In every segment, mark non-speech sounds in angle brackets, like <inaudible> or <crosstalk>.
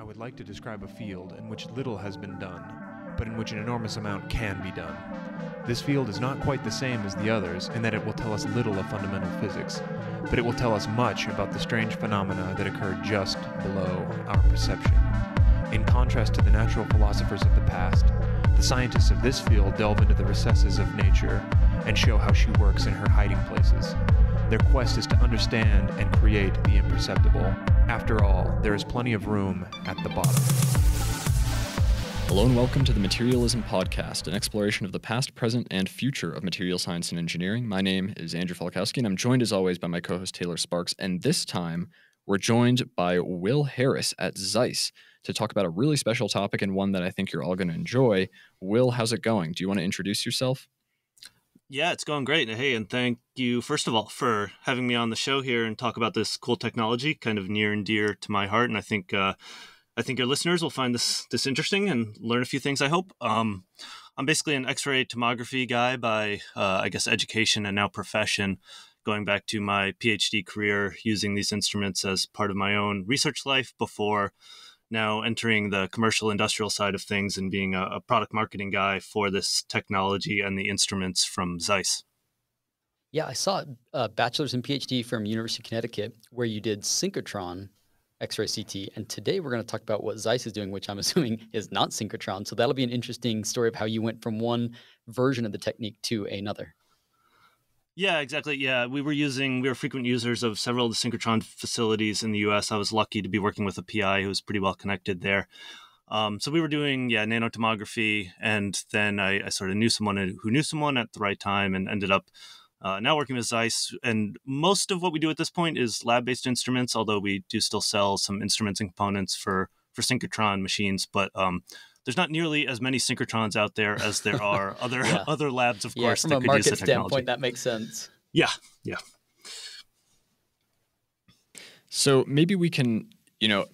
I would like to describe a field in which little has been done, but in which an enormous amount can be done. This field is not quite the same as the others in that it will tell us little of fundamental physics, but it will tell us much about the strange phenomena that occur just below our perception. In contrast to the natural philosophers of the past, the scientists of this field delve into the recesses of nature and show how she works in her hiding places. Their quest is to understand and create the imperceptible. After all, there is plenty of room at the bottom. Hello and welcome to the Materialism Podcast, an exploration of the past, present, and future of material science and engineering. My name is Andrew Falkowski, and I'm joined as always by my co host Taylor Sparks. And this time, we're joined by Will Harris at Zeiss to talk about a really special topic and one that I think you're all going to enjoy. Will, how's it going? Do you want to introduce yourself? Yeah, it's going great. Hey, and thank you, first of all, for having me on the show here and talk about this cool technology, kind of near and dear to my heart. And I think, uh, I think your listeners will find this this interesting and learn a few things. I hope. Um, I'm basically an X-ray tomography guy by, uh, I guess, education and now profession. Going back to my PhD career, using these instruments as part of my own research life before now entering the commercial industrial side of things and being a, a product marketing guy for this technology and the instruments from Zeiss. Yeah, I saw a bachelor's and PhD from University of Connecticut where you did synchrotron X-ray CT, and today we're going to talk about what Zeiss is doing, which I'm <laughs> assuming is not synchrotron. So that'll be an interesting story of how you went from one version of the technique to another. Yeah, exactly. Yeah, we were using, we were frequent users of several of the synchrotron facilities in the US. I was lucky to be working with a PI who was pretty well connected there. Um, so we were doing, yeah, nanotomography. And then I, I, sort of knew someone who knew someone at the right time and ended up uh, now working with Zeiss. And most of what we do at this point is lab based instruments, although we do still sell some instruments and components for, for synchrotron machines. But um, there's not nearly as many synchrotrons out there as there <laughs> are other yeah. <laughs> other labs, of yeah, course. From a market standpoint, that makes sense. Yeah, yeah. So maybe we can, you know,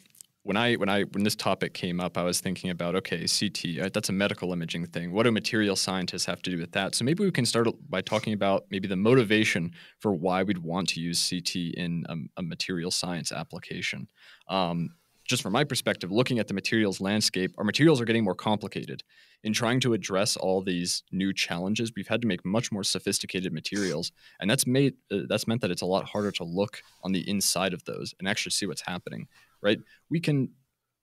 when I when I when this topic came up, I was thinking about okay, CT. Uh, that's a medical imaging thing. What do material scientists have to do with that? So maybe we can start by talking about maybe the motivation for why we'd want to use CT in a, a material science application. Um, just from my perspective, looking at the materials landscape, our materials are getting more complicated. In trying to address all these new challenges, we've had to make much more sophisticated materials, and that's made uh, that's meant that it's a lot harder to look on the inside of those and actually see what's happening. Right? We can,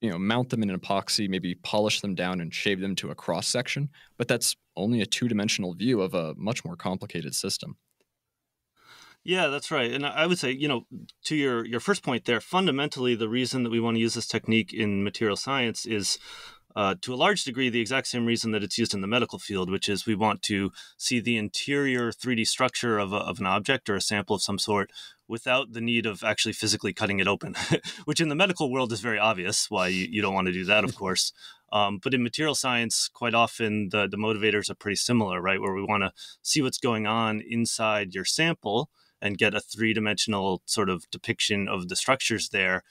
you know, mount them in an epoxy, maybe polish them down and shave them to a cross section, but that's only a two-dimensional view of a much more complicated system. Yeah, that's right. And I would say, you know, to your your first point there, fundamentally the reason that we want to use this technique in material science is uh, to a large degree the exact same reason that it's used in the medical field, which is we want to see the interior 3D structure of, a, of an object or a sample of some sort without the need of actually physically cutting it open, <laughs> which in the medical world is very obvious why you, you don't want to do that, of <laughs> course. Um, but in material science, quite often the, the motivators are pretty similar, right? Where we want to see what's going on inside your sample and get a three dimensional sort of depiction of the structures there.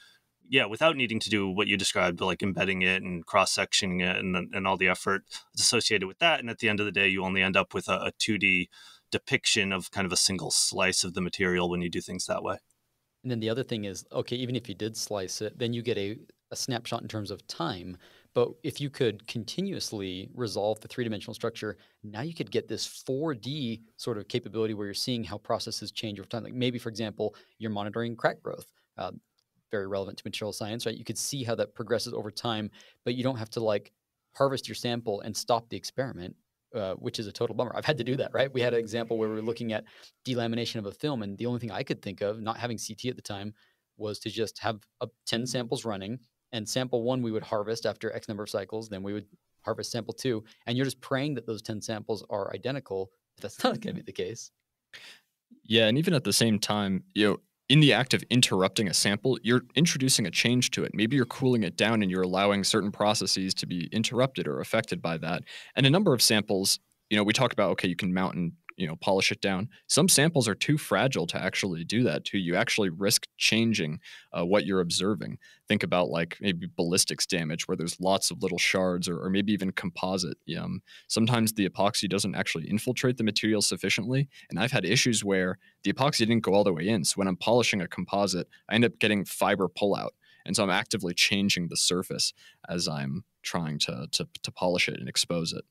Yeah, without needing to do what you described, like embedding it and cross sectioning it and, and all the effort associated with that. And at the end of the day, you only end up with a, a 2D depiction of kind of a single slice of the material when you do things that way. And then the other thing is, okay, even if you did slice it, then you get a, a snapshot in terms of time. But if you could continuously resolve the three dimensional structure, now you could get this 4D sort of capability where you're seeing how processes change over time. Like maybe, for example, you're monitoring crack growth. Uh, very relevant to material science, right? You could see how that progresses over time, but you don't have to like harvest your sample and stop the experiment. Uh, which is a total bummer. I've had to do that, right? We had an example where we were looking at delamination of a film, and the only thing I could think of, not having CT at the time, was to just have uh, 10 samples running and sample one we would harvest after X number of cycles. Then we would harvest sample two, and you're just praying that those 10 samples are identical. But that's not going to be mm-hmm. the case. Yeah, and even at the same time, you know, in the act of interrupting a sample, you're introducing a change to it. Maybe you're cooling it down and you're allowing certain processes to be interrupted or affected by that. And a number of samples, you know, we talk about okay, you can mount and you know polish it down. Some samples are too fragile to actually do that too. You actually risk changing uh, what you're observing. Think about like maybe ballistics damage where there's lots of little shards or, or maybe even composite um, sometimes the epoxy doesn't actually infiltrate the material sufficiently. And i've had issues where the epoxy didn't go all the way in. So when i'm polishing a composite i end up getting fiber pullout. And so I'm actively changing the surface as I'm trying to to, to polish it and expose it.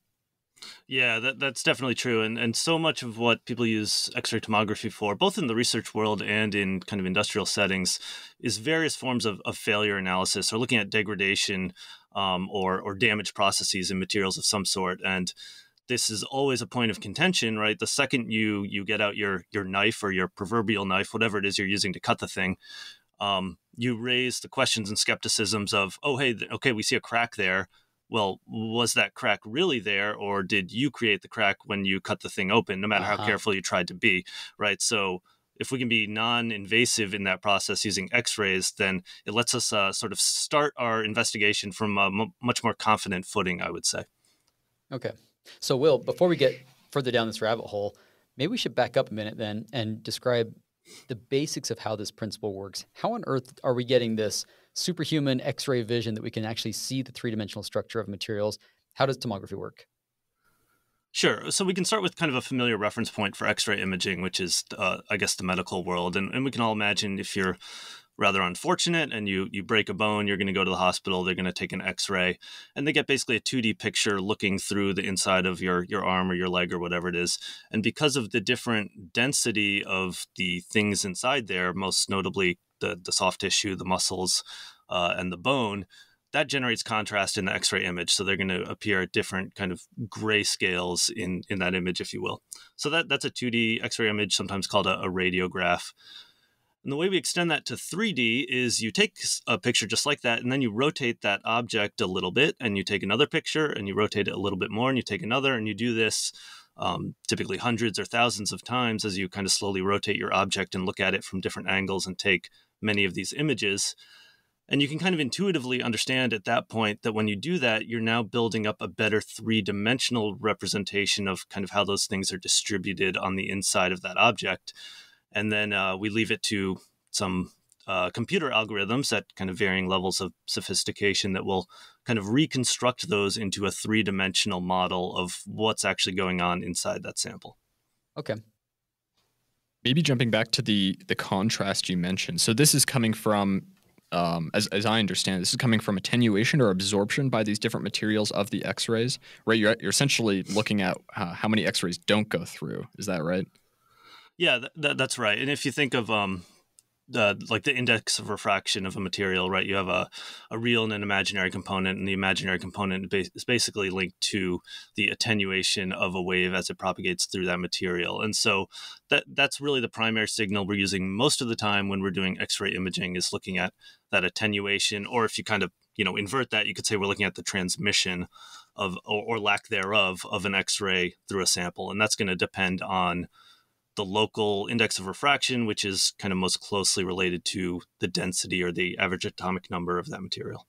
Yeah, that, that's definitely true. And and so much of what people use X-ray tomography for, both in the research world and in kind of industrial settings, is various forms of, of failure analysis or looking at degradation um, or or damage processes in materials of some sort. And this is always a point of contention, right? The second you you get out your your knife or your proverbial knife, whatever it is you're using to cut the thing, um, you raise the questions and skepticisms of, oh, hey, okay, we see a crack there well, was that crack really there, or did you create the crack when you cut the thing open, no matter uh-huh. how careful you tried to be, right? So, if we can be non-invasive in that process using x-rays then it lets us uh, sort of start our investigation from a m- much more confident footing i would say okay so will before we get further down this rabbit hole maybe we should back up a minute then and describe the basics of how this principle works how on earth are we getting this superhuman X-ray vision that we can actually see the three-dimensional structure of materials. How does tomography work? Sure. So we can start with kind of a familiar reference point for X-ray imaging, which is, uh, I guess, the medical world, and, and we can all imagine if you're rather unfortunate and you you break a bone you're going to go to the hospital they're going to take an x-ray and they get basically a 2d picture looking through the inside of your your arm or your leg or whatever it is and because of the different density of the things inside there most notably the, the soft tissue, the muscles, uh, and the bone, that generates contrast in the X-ray image. So they're going to appear at different kind of gray scales in in that image, if you will. So that that's a 2D X-ray image, sometimes called a, a radiograph. And the way we extend that to 3D is you take a picture just like that, and then you rotate that object a little bit, and you take another picture, and you rotate it a little bit more, and you take another, and you do this um, typically hundreds or thousands of times as you kind of slowly rotate your object and look at it from different angles and take many of these images. And you can kind of intuitively understand at that point that when you do that, you're now building up a better three dimensional representation of kind of how those things are distributed on the inside of that object. And then uh, we leave it to some uh, computer algorithms at kind of varying levels of sophistication that will kind of reconstruct those into a three dimensional model of what's actually going on inside that sample. Okay maybe jumping back to the the contrast you mentioned. So this is coming from um, as, as I understand, this is coming from attenuation or absorption by these different materials of the X-rays, right? You're, you're essentially looking at uh, how many X-rays don't go through. Is that right? Yeah, th- that's right. And if you think of um, the like the index of refraction of a material, right? You have a, a real and an imaginary component, and the imaginary component is basically linked to the attenuation of a wave as it propagates through that material. And so that that's really the primary signal we're using most of the time when we're doing X-ray imaging is looking at that attenuation, or if you kind of you know invert that, you could say we're looking at the transmission of or, or lack thereof of an X-ray through a sample, and that's going to depend on the local index of refraction, which is kind of most closely related to the density or the average atomic number of that material.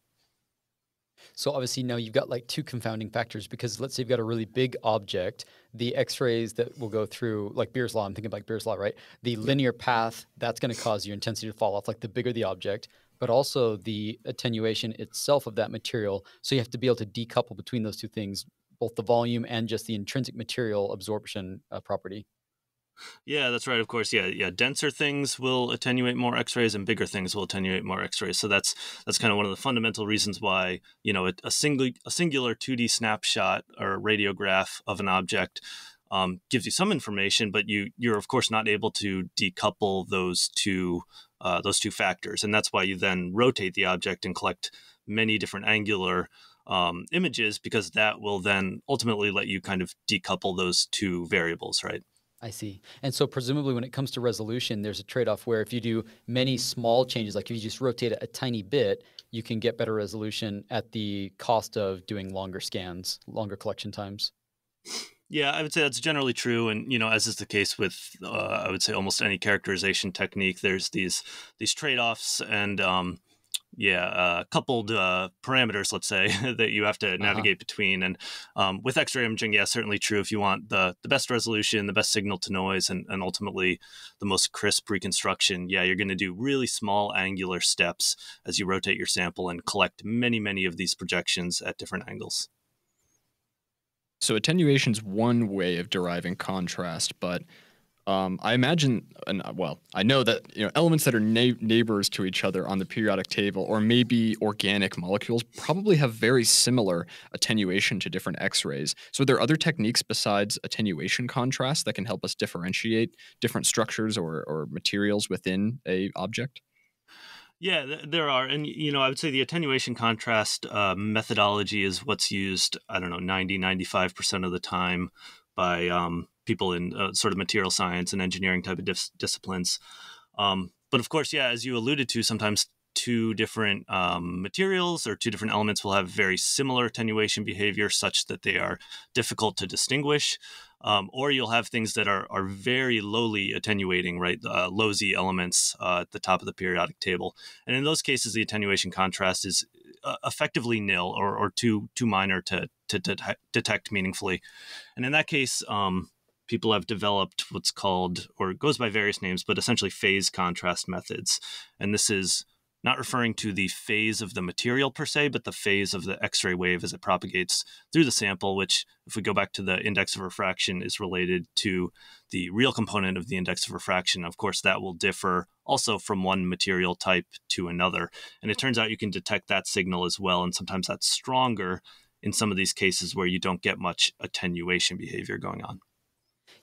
So obviously now you've got like two confounding factors because let's say you've got a really big object, the X-rays that will go through like Beer's law. I'm thinking like Beer's law, right? The linear path that's going to cause your intensity to fall off, like the bigger the object, but also the attenuation itself of that material. So you have to be able to decouple between those two things, both the volume and just the intrinsic material absorption uh, property. Yeah, that's right. Of course, yeah, yeah. Denser things will attenuate more X-rays, and bigger things will attenuate more X-rays. So that's that's kind of one of the fundamental reasons why you know a single a singular two D snapshot or radiograph of an object um, gives you some information, but you you're of course not able to decouple those two uh, those two factors, and that's why you then rotate the object and collect many different angular um, images because that will then ultimately let you kind of decouple those two variables, right? I see. And so presumably when it comes to resolution, there's a trade-off where if you do many small changes, like if you just rotate it a tiny bit, you can get better resolution at the cost of doing longer scans, longer collection times. Yeah, I would say that's generally true, and you know, as is the case with, uh, I would say almost any characterization technique, there's these these trade offs, and um, yeah, uh, coupled uh, parameters, let's say, <laughs> that you have to uh-huh. navigate uh-huh. between. And um, with X-ray imaging, yeah, certainly true. If you want the the best resolution, the best signal to noise, and, and ultimately the most crisp reconstruction, yeah, you're going to do really small angular steps as you rotate your sample and collect many, many of these projections at different angles. So attenuation is one way of deriving contrast, but Um, I imagine, and uh, well, I know that you know elements that are na- neighbors to each other on the periodic table, or maybe organic molecules, probably have very similar attenuation to different X-rays. So, are there other techniques besides attenuation contrast that can help us differentiate different structures or, or materials within a object? Yeah, there are, and you know, I would say the attenuation contrast uh, methodology is what's used. I don't know, 90, 95 percent of the time by um, people in uh, sort of material science and engineering type of dis- disciplines. Um, but of course, yeah, as you alluded to, sometimes two different um, materials or two different elements will have very similar attenuation behavior, such that they are difficult to distinguish um, or you'll have things that are, are very lowly attenuating, right? Uh, low Z elements uh, at the top of the periodic table. And in those cases, the attenuation contrast is uh, effectively nil or, or too, too minor to, to, detect meaningfully. And in that case, um, people have developed what's called, or goes by various names, but essentially phase contrast methods. And this is not referring to the phase of the material per se, but the phase of the X ray wave as it propagates through the sample, which, if we go back to the index of refraction, is related to the real component of the index of refraction. Of course, that will differ also from one material type to another. And it turns out you can detect that signal as well. And sometimes that's stronger in some of these cases where you don't get much attenuation behavior going on.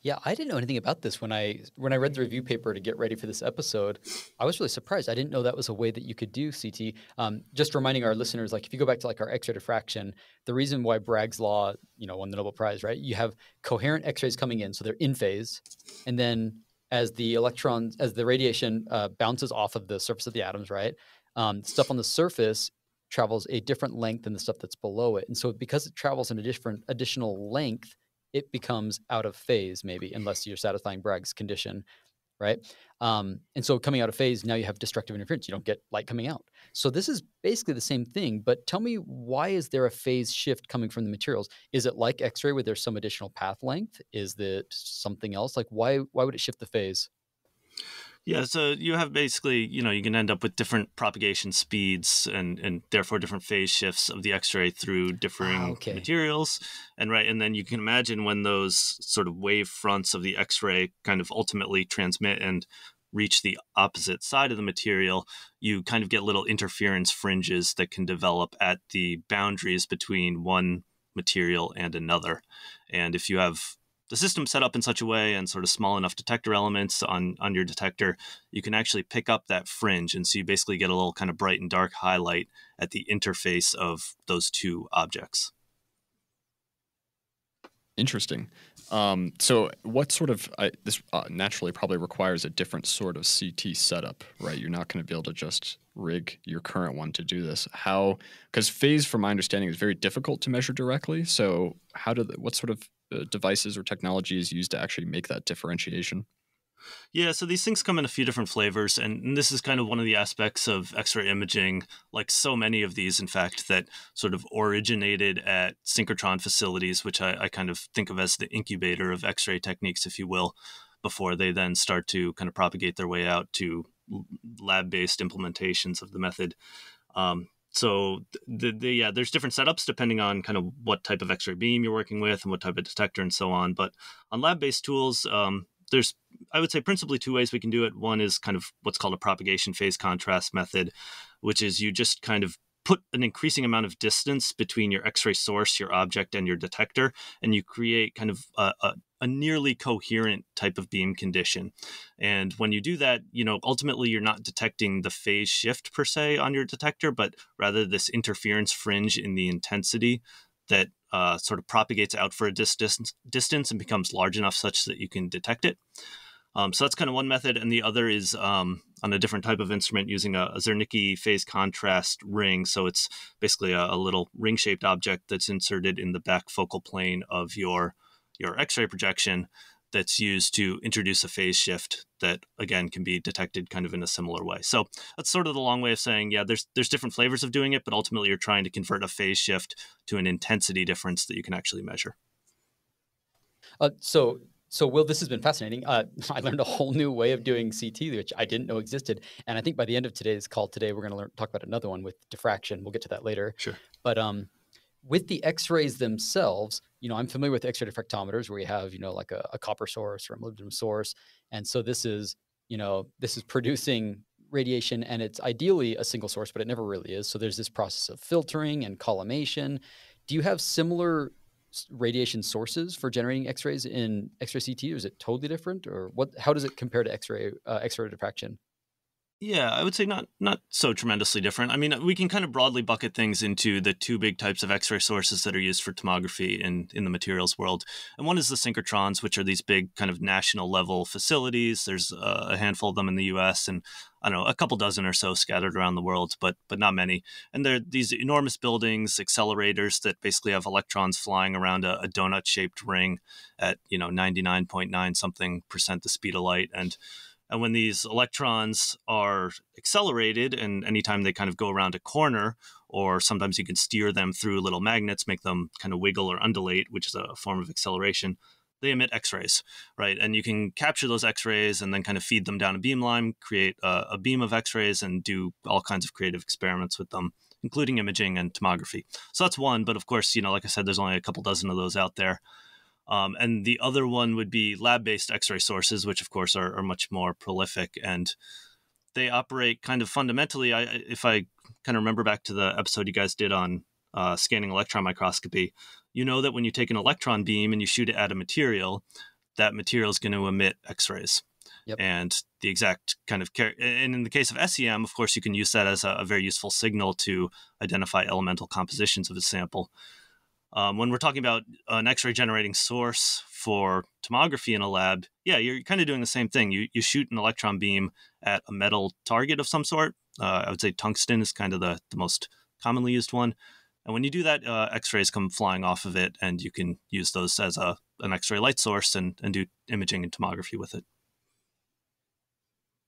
Yeah, I didn't know anything about this when I when I read the review paper to get ready for this episode. I was really surprised. I didn't know that was a way that you could do CT. Um, just reminding our listeners, like if you go back to like our X-ray diffraction, the reason why Bragg's law, you know, won the Nobel Prize, right? You have coherent X-rays coming in, so they're in phase, and then as the electrons, as the radiation uh, bounces off of the surface of the atoms, right? Um, stuff on the surface travels a different length than the stuff that's below it, and so because it travels in a different additional length it becomes out of phase maybe unless you're satisfying Bragg's condition, right? Um, and so coming out of phase, now you have destructive interference. You don't get light coming out. So this is basically the same thing. But tell me, why is there a phase shift coming from the materials? Is it like X-ray where there's some additional path length? Is it something else? Like why why would it shift the phase? Yeah, so you have basically, you know, you can end up with different propagation speeds and and therefore different phase shifts of the X-ray through differing ah, okay. materials, and right, and then you can imagine when those sort of wave fronts of the X-ray kind of ultimately transmit and reach the opposite side of the material, you kind of get little interference fringes that can develop at the boundaries between one material and another, and if you have the system set up in such a way and sort of small enough detector elements on on your detector, you can actually pick up that fringe, and so you basically get a little kind of bright and dark highlight at the interface of those two objects. Interesting. Um, so, what sort of I, this uh, naturally probably requires a different sort of CT setup, right? You're not going to be able to just rig your current one to do this. How? Because phase, from my understanding, is very difficult to measure directly. So, how do the, what sort of uh, devices or technology is used to actually make that differentiation? Yeah, so these things come in a few different flavors, and this is kind of one of the aspects of X ray imaging, like so many of these, in fact, that sort of originated at synchrotron facilities, which I, I kind of think of as the incubator of X ray techniques, if you will, before they then start to kind of propagate their way out to lab based implementations of the method. Um, so the, the, yeah there's different setups depending on kind of what type of x-ray beam you're working with and what type of detector and so on but on lab-based tools um, there's i would say principally two ways we can do it. One is kind of what's called a propagation phase contrast method which is you just kind of put an increasing amount of distance between your x-ray source your object and your detector and you create kind of a, a, a, nearly coherent type of beam condition and when you do that you know ultimately you're not detecting the phase shift per se on your detector but rather this interference fringe in the intensity that uh, sort of propagates out for a distance distance and becomes large enough such that you can detect it um, so that's kind of one method, and the other is um, on a different type of instrument using a, a Zernike phase contrast ring. So it's basically a, a little ring-shaped object that's inserted in the back focal plane of your your X-ray projection that's used to introduce a phase shift that again can be detected kind of in a similar way. So that's sort of the long way of saying, yeah, there's there's different flavors of doing it, but ultimately you're trying to convert a phase shift to an intensity difference that you can actually measure. Uh, so so, Will, this has been fascinating. Uh, <laughs> I learned a whole new way of doing CT, which I didn't know existed. And I think by the end of today's call today, we're going to talk about another one with diffraction. We'll get to that later. Sure. But um, with the X-rays themselves, you know, I'm familiar with X-ray diffractometers where you have, you know, like a, a copper source or a molybdenum source, and so this is, you know, this is producing radiation and it's ideally a single source, but it never really is. So there's this process of filtering and collimation. Do you have similar radiation sources for generating X-rays in X-ray CT? Or is it totally different, or what? How does it compare to X-ray uh, X-ray diffraction? Yeah, I would say not not so tremendously different. I mean, we can kind of broadly bucket things into the two big types of X-ray sources that are used for tomography in in the materials world. And one is the synchrotrons, which are these big kind of national level facilities. There's uh, a handful of them in the U.S. and I don't know a couple dozen or so scattered around the world, but but not many. And they're these enormous buildings, accelerators that basically have electrons flying around a, a donut-shaped ring at you know 99.9 something percent the speed of light and and when these electrons are accelerated, and anytime they kind of go around a corner, or sometimes you can steer them through little magnets, make them kind of wiggle or undulate, which is a form of acceleration, they emit X-rays, right? And you can capture those X-rays and then kind of feed them down a beamline, create a, a beam of X-rays, and do all kinds of creative experiments with them, including imaging and tomography. So that's one, but of course, you know, like I said, there's only a couple dozen of those out there. Um, and the other one would be lab based X ray sources, which of course are, are, much more prolific and they operate kind of fundamentally. I, if I kind of remember back to the episode you guys did on uh, scanning electron microscopy, you know that when you take an electron beam and you shoot it at a material, that material is going to emit X rays. Yep. And the exact kind of care, and in the case of SEM, of course, you can use that as a, a very useful signal to identify elemental compositions of a sample. Um, when we're talking about an X-ray generating source for tomography in a lab, yeah, you're kind of doing the same thing. You you shoot an electron beam at a metal target of some sort. Uh, I would say tungsten is kind of the, the most commonly used one. And when you do that, uh, X-rays come flying off of it, and you can use those as a an X-ray light source and, and do imaging and tomography with it.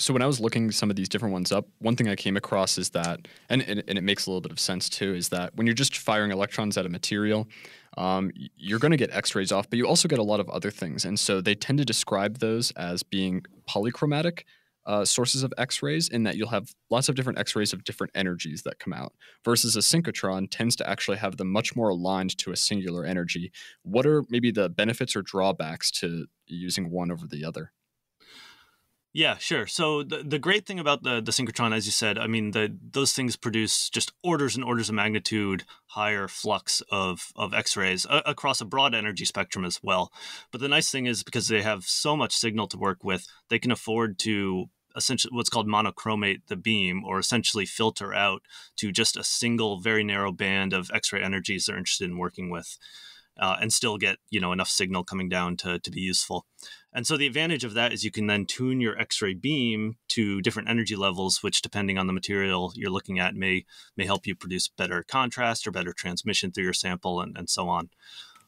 So when I was looking some of these different ones up, one thing I came across is that, and, and, and it makes a little bit of sense too, is that when you're just firing electrons at a material, um, you're going to get X-rays off, but you also get a lot of other things. And so they tend to describe those as being polychromatic uh, sources of X-rays, in that you'll have lots of different X-rays of different energies that come out. Versus a synchrotron tends to actually have them much more aligned to a singular energy. What are maybe the benefits or drawbacks to using one over the other? Yeah, sure. So the, the great thing about the the synchrotron, as you said, I mean, the those things produce just orders and orders of magnitude higher flux of of X-rays uh, across a broad energy spectrum as well. But the nice thing is because they have so much signal to work with, they can afford to essentially what's called monochromate the beam or essentially filter out to just a single very narrow band of X-ray energies they're interested in working with uh, and still get you know enough signal coming down to, to be useful. And so the advantage of that is you can then tune your X-ray beam to different energy levels, which depending on the material you're looking at may may help you produce better contrast or better transmission through your sample and, and so on.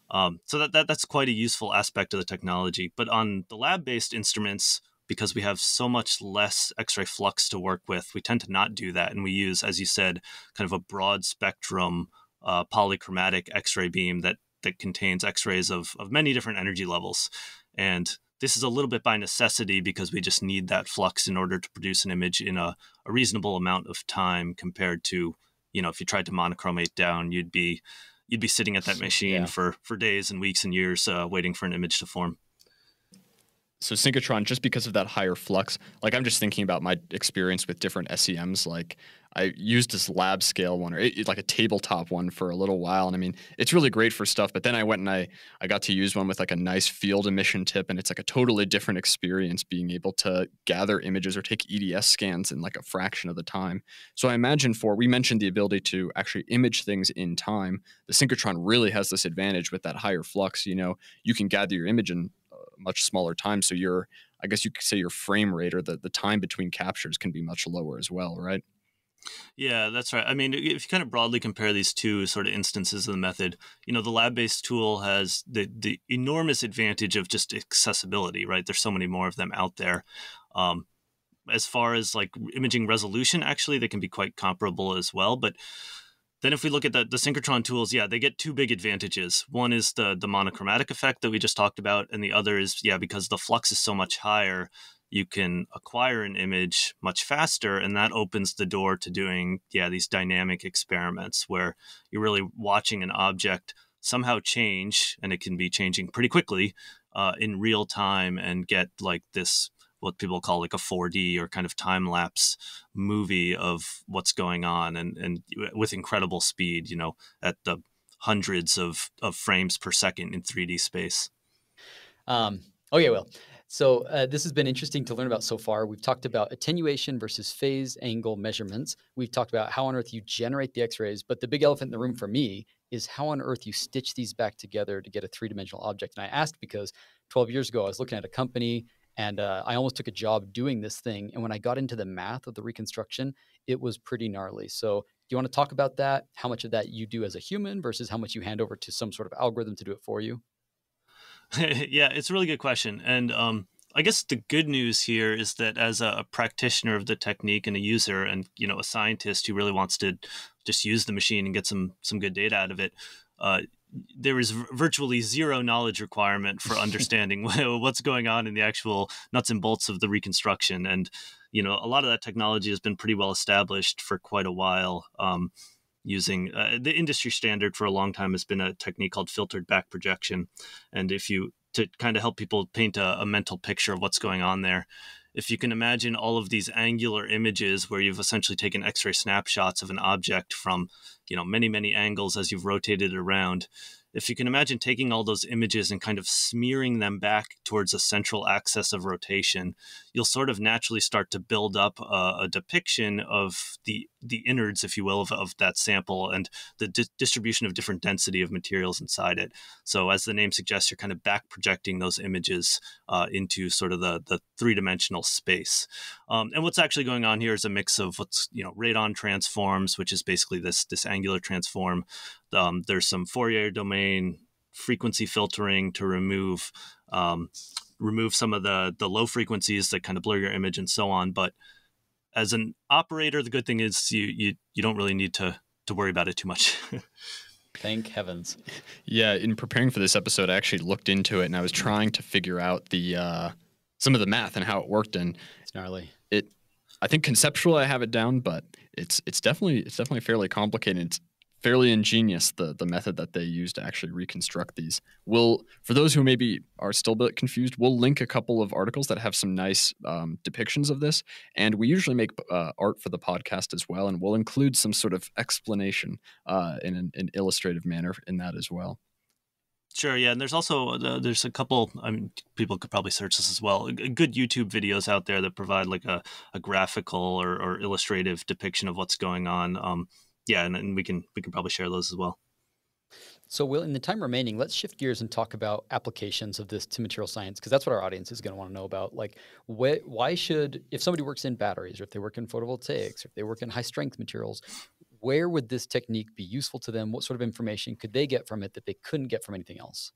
Um, so that, that that's quite a useful aspect of the technology. But on the lab-based instruments, because we have so much less X-ray flux to work with, we tend to not do that, and we use, as you said, kind of a broad spectrum uh, polychromatic X-ray beam that that contains X-rays of of many different energy levels, and this is a little bit by necessity because we just need that flux in order to produce an image in a, a reasonable amount of time compared to you know if you tried to monochromate down you'd be you'd be sitting at that <laughs> machine yeah. for for days and weeks and years uh, waiting for an image to form so synchrotron just because of that higher flux like i'm just thinking about my experience with different sems like I used this lab scale one or it, like a tabletop one for a little while. And I mean, it's really great for stuff. But then I went and I, I got to use one with like a nice field emission tip. And it's like a totally different experience being able to gather images or take EDS scans in like a fraction of the time. So I imagine for, we mentioned the ability to actually image things in time. The synchrotron really has this advantage with that higher flux. You know, you can gather your image in much smaller time. So your, I guess you could say your frame rate or the, the time between captures can be much lower as well, right? Yeah, that's right. I mean, if you kind of broadly compare these two sort of instances of the method, you know, the lab-based tool has the the enormous advantage of just accessibility, right? There's so many more of them out there. Um, as far as like imaging resolution, actually, they can be quite comparable as well. But then if we look at the, the synchrotron tools, yeah, they get two big advantages. One is the the monochromatic effect that we just talked about, and the other is yeah, because the flux is so much higher, you can acquire an image much faster and that opens the door to doing yeah these dynamic experiments where you're really watching an object somehow change and it can be changing pretty quickly uh, in real time and get like this what people call like a 4D or kind of time lapse movie of what's going on and and with incredible speed you know at the hundreds of of frames per second in 3D space. Um, okay well so uh, this has been interesting to learn about so far. We've talked about attenuation versus phase angle measurements. We've talked about how on earth you generate the X-rays, but the big elephant in the room for me is how on earth you stitch these back together to get a three-dimensional object. And I asked because 12 years ago I was looking at a company and uh, I almost took a job doing this thing. And when I got into the math of the reconstruction, it was pretty gnarly. So do you want to talk about that? How much of that you do as a human versus how much you hand over to some sort of algorithm to do it for you? <laughs> yeah, it's a really good question. And um, I guess the good news here is that as a, a, practitioner of the technique and a user, and you know, a scientist who really wants to just use the machine and get some some good data out of it, uh, there is virtually zero knowledge requirement for <laughs> understanding <laughs> what's going on in the actual nuts and bolts of the reconstruction. And you know, a lot of that technology has been pretty well established for quite a while. Um, using uh, the industry standard for a long time has been a technique called filtered back projection. And if you to kind of help people paint a, a mental picture of what's going on there if you can imagine all of these angular images where you've essentially taken x-ray snapshots of an object from you know many many angles as you've rotated it around if you can imagine taking all those images and kind of smearing them back towards a central axis of rotation, you'll sort of naturally start to build up a, a depiction of the the innards, if you will, of, of that sample and the di- distribution of different density of materials inside it. So, as the name suggests, you're kind of back projecting those images uh, into sort of the the three dimensional space. Um, and what's actually going on here is a mix of what's you know radon transforms, which is basically this this angular transform, um, there's some Fourier domain frequency filtering to remove um, remove some of the the low frequencies that kind of blur your image and so on. But as an operator, the good thing is you you you don't really need to to worry about it too much. <laughs> Thank heavens. Yeah, in preparing for this episode, I actually looked into it and I was trying to figure out the uh, some of the math and how it worked. And it's gnarly. It, I think conceptually I have it down, but it's it's definitely it's definitely fairly complicated. It's fairly ingenious the the method that they use to actually reconstruct these. We'll for those who maybe are still a bit confused, we'll link a couple of articles that have some nice um, depictions of this, and we usually make uh, art for the podcast as well, and we'll include some sort of explanation uh, in an, illustrative manner in that as well. Sure, yeah, and there's also uh, there's a couple. I mean, people could probably search this as well. Good YouTube videos out there that provide like a, a graphical or, or illustrative depiction of what's going on. Um, yeah, and, and we can we can probably share those as well. So, Will, in the time remaining, let's shift gears and talk about applications of this to material science, because that's what our audience is going to want to know about. Like, wh- why should, if somebody works in batteries, or if they work in photovoltaics, or if they work in high strength materials, where would this technique be useful to them? What sort of information could they get from it that they couldn't get from anything else?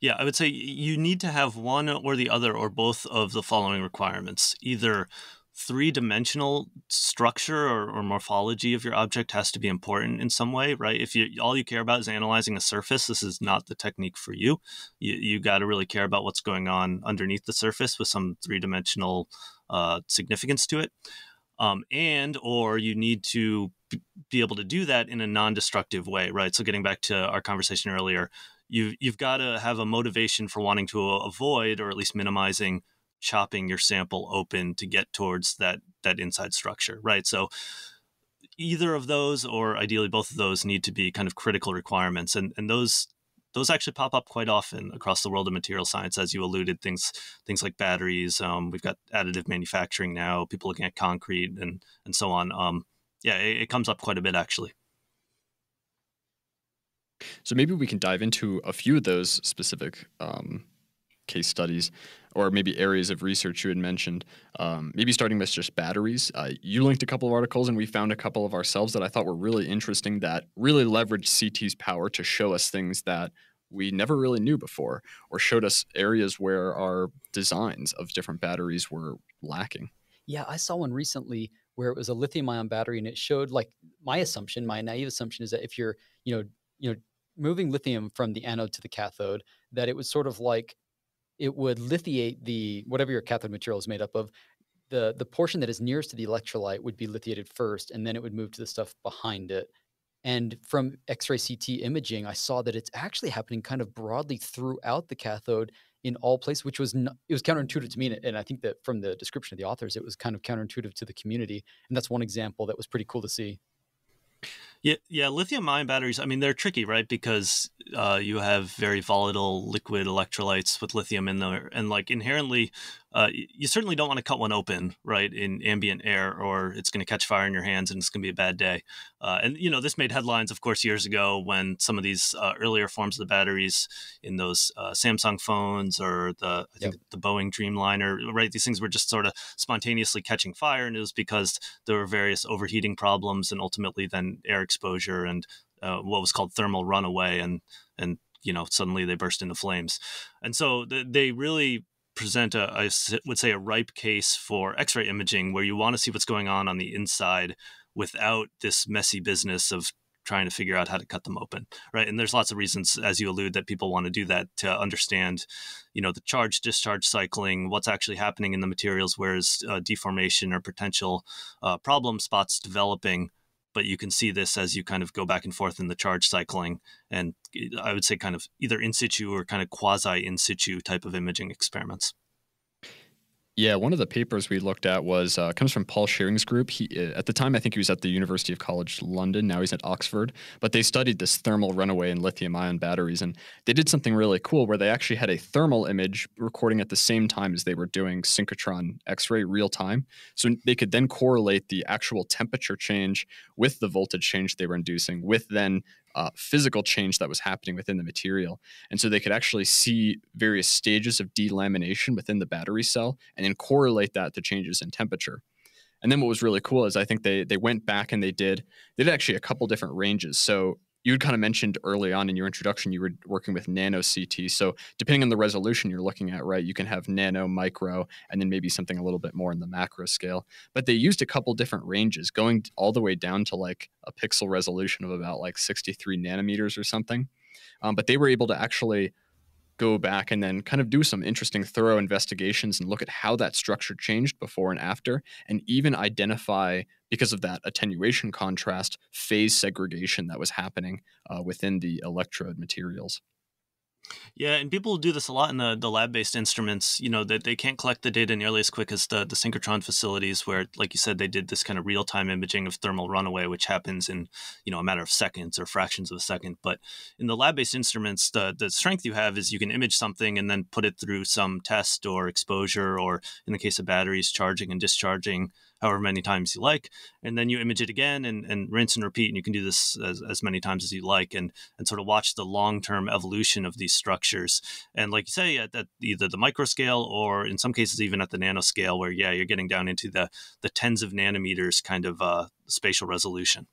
Yeah, I would say you need to have one or the other or both of the following requirements either three dimensional structure or, or, morphology of your object has to be important in some way, right? If you all you care about is analyzing a surface, this is not the technique for you. You, you got to really care about what's going on underneath the surface with some three dimensional uh, significance to it. Um, and or you need to be able to do that in a non-destructive way, right? So getting back to our conversation earlier, you you've got to have a motivation for wanting to avoid or at least minimizing chopping your sample open to get towards that that inside structure, right? So either of those or ideally both of those need to be kind of critical requirements and and those those actually pop up quite often across the world of material science as you alluded things things like batteries um, we've got additive manufacturing now people looking at concrete and and so on. Um, yeah it, it comes up quite a bit actually. So maybe we can dive into a few of those specific um, case studies or maybe areas of research you had mentioned. Um, maybe starting with just batteries. Uh, you linked a couple of articles, and we found a couple of ourselves that I thought were really interesting that really leveraged CT's power to show us things that we never really knew before, or showed us areas where our designs of different batteries were lacking. Yeah, I saw one recently where it was a lithium ion battery and it showed like my assumption, my naive assumption is that if you're, you know, you know, moving lithium from the anode to the cathode, that it was sort of like it would lithiate the whatever your cathode material is made up of. The the portion that is nearest to the electrolyte would be lithiated first, and then it would move to the stuff behind it. And from X-ray CT imaging, I saw that it's actually happening kind of broadly throughout the cathode in all places, which was not, it was counterintuitive to me, and I think that from the description of the authors, it was kind of counterintuitive to the community. And that's one example that was pretty cool to see. Yeah, yeah. Lithium ion batteries. I mean, they're tricky, right? Because uh, you have very volatile liquid electrolytes with lithium in there, and like inherently, uh, you certainly don't want to cut one open, right, in ambient air, or it's going to catch fire in your hands and it's going to be a bad day. Uh, and you know, this made headlines, of course, years ago when some of these uh, earlier forms of the batteries in those uh, Samsung phones or the I think yep. the Boeing Dreamliner, right? These things were just sort of spontaneously catching fire, and it was because there were various overheating problems and ultimately then air exposure and uh, what was called thermal runaway, and and you know suddenly they burst into flames, and so th- they really present a I would say a ripe case for X-ray imaging where you want to see what's going on on the inside without this messy business of trying to figure out how to cut them open right? And there's lots of reasons as you allude that people want to do that to understand you know the charge discharge cycling what's actually happening in the materials where is uh, deformation or potential uh, problem spots developing but you can see this as you kind of go back and forth in the charge cycling and eh, i would say kind of either in situ or kind of quasi in situ type of imaging experiments yeah, one of the papers we looked at was uh, comes from Paul Shearing's group. He uh, at the time I think he was at the University of College London. Now he's at Oxford. But they studied this thermal runaway in lithium-ion batteries, and they did something really cool where they actually had a thermal image recording at the same time as they were doing synchrotron X-ray real time. So they could then correlate the actual temperature change with the voltage change they were inducing, with then uh, physical change that was happening within the material. And so they could actually see various stages of delamination within the battery cell and then correlate that to changes in temperature. And then what was really cool is I think they they went back and they did they did actually a couple different ranges. So you had kind of mentioned early on in your introduction you were working with nano CT. So depending on the resolution you're looking at, right, you can have nano, micro, and then maybe something a little bit more in the macro scale. But they used a couple different ranges, going all the way down to like a pixel resolution of about like 63 nanometers or something. Um, but they were able to actually go back and then kind of do some interesting, thorough investigations and look at how that structure changed before and after, and even identify, because of that attenuation contrast, phase segregation that was happening uh, within the electrode materials. Yeah, and people do this a lot in the, the lab based instruments. You know that they can't collect the data nearly as quick as the the synchrotron facilities, where, like you said, they did this kind of real time imaging of thermal runaway, which happens in you know a matter of seconds or fractions of a second. But in the lab based instruments, the the strength you have is you can image something and then put it through some test or exposure, or in the case of batteries, charging and discharging however many times you like, and then you image it again and, and rinse and repeat. And you can do this as, as many times as you like and, and sort of watch the long term evolution of these structures. And like you say, at, at, either the micro scale or in some cases even at the nano scale, where yeah, you're getting down into the the tens of nanometers kind of uh, spatial resolution.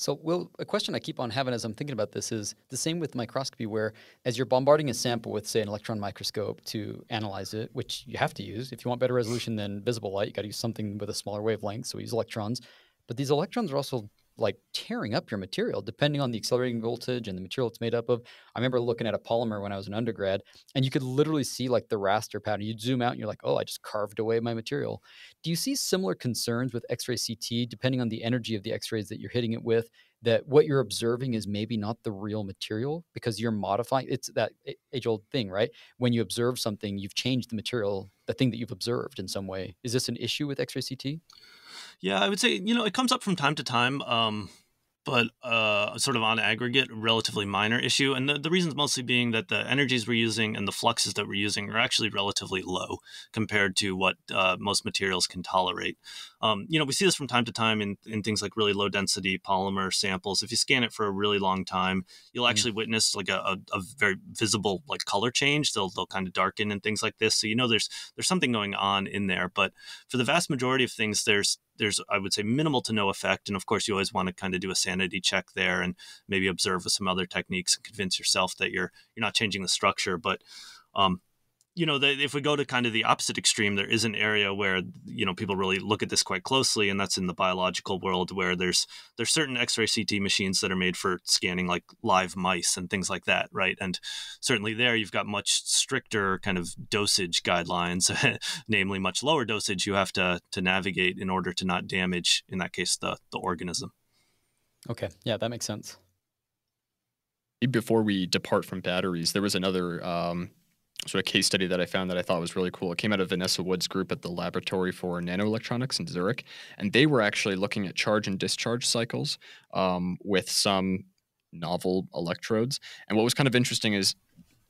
So, Will, a question I keep on having as I'm thinking about this is the same with microscopy, where as you're bombarding a sample with, say, an electron microscope to analyze it, which you have to use. If you want better resolution than visible light, you got to use something with a smaller wavelength. So, we use electrons. But these electrons are also like tearing up your material depending on the accelerating voltage and the material it's made up of. I remember looking at a polymer when I was an undergrad, and you could literally see like the raster pattern. You'd zoom out and you're like, oh, I just carved away my material. Do you see similar concerns with X ray CT depending on the energy of the X rays that you're hitting it with? That what you're observing is maybe not the real material because you're modifying it's that age old thing, right? When you observe something, you've changed the material, the thing that you've observed in some way. Is this an issue with X ray CT? Yeah, I would say you know it comes up from time to time. Um, but uh, sort of on aggregate, relatively minor issue. And the, the reasons mostly being that the energies we're using and the fluxes that we're using are actually relatively low compared to what uh, most materials can tolerate. Um, you know, we see this from time to time in, in things like really low density polymer samples. If you scan it for a really long time, you'll mm. actually mm. witness like a, a, a, very visible like color change. They'll, they'll kind of darken and things like this. So you know there's there's something going on in there. But for the vast majority of things, there's there's I would say minimal to no effect. And of course, you always want to kind of do a sanity check there and maybe observe with some other techniques and convince yourself that you're you're not changing the structure. But um, you know, the, if we go to kind of the opposite extreme, there is an area where you know people really look at this quite closely, and that's in the biological world, where there's there's certain X-ray CT machines that are made for scanning like live mice and things like that, right? And certainly there, you've got much stricter kind of dosage guidelines, <laughs> namely much lower dosage you have to to navigate in order to not damage, in that case, the the organism. Okay, yeah, that makes sense. Before we depart from batteries, there was another um, sort of case study that I found that I thought was really cool. It came out of Vanessa Wood's group at the Laboratory for Nanoelectronics in Zurich, and they were actually looking at charge and discharge cycles um, with some novel electrodes. And what was kind of interesting is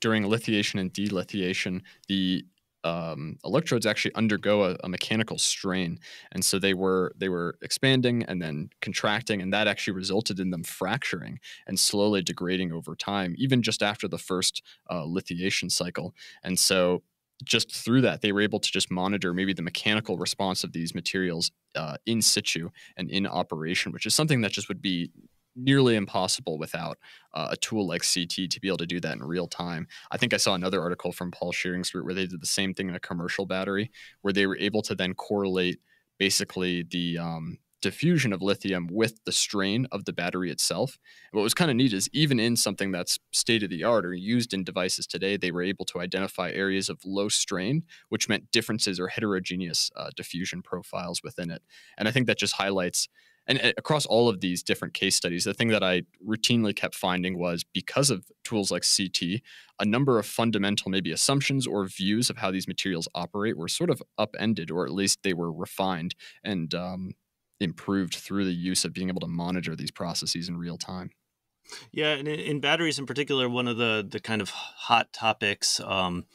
during lithiation and delithiation, the um, electrodes actually undergo a, a, mechanical strain, and so they were they were expanding and then contracting, and that actually resulted in them fracturing and slowly degrading over time, even just after the first uh, lithiation cycle. And so, just through that, they were able to just monitor maybe the mechanical response of these materials uh, in situ and in operation, which is something that just would be nearly impossible without uh, a tool like CT to be able to do that in real time. I think I saw another article from Paul Shearing's group where they did the same thing in a commercial battery, where they were able to then correlate basically the um, diffusion of lithium with the strain of the battery itself. And what was kind of neat is even in something that's state of the art or used in devices today, they were able to identify areas of low strain, which meant differences or heterogeneous uh, diffusion profiles within it. And I think that just highlights and uh, across all of these different case studies, the thing that I routinely kept finding was because of tools like CT, a number of fundamental maybe assumptions or views of how these materials operate were sort of upended, or at least they were refined and um, improved through the use of being able to monitor these processes in real time. Yeah, and in batteries in particular, one of the the kind of hot topics um,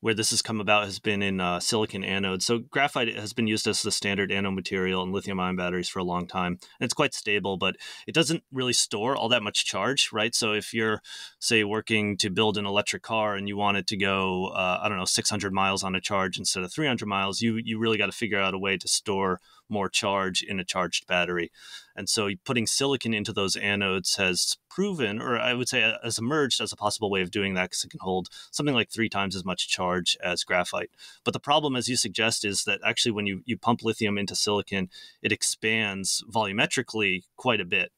where this has come about has been in uh, silicon anodes. So graphite has been used as the standard anode material in lithium-ion batteries for a long time. And it's quite stable, but it doesn't really store all that much charge, right? So if you're, say, working to build an electric car and you want it to go, uh, I don't know, 600 miles on a charge instead of 300 miles, you you really got to figure out a way to store more charge in a charged battery. And so putting silicon into those anodes has proven, or I would say has emerged as a possible way of doing that because it can hold something like three times as much charge as graphite. But the problem, as you suggest, is that actually when you, you pump lithium into silicon, it expands volumetrically quite a bit.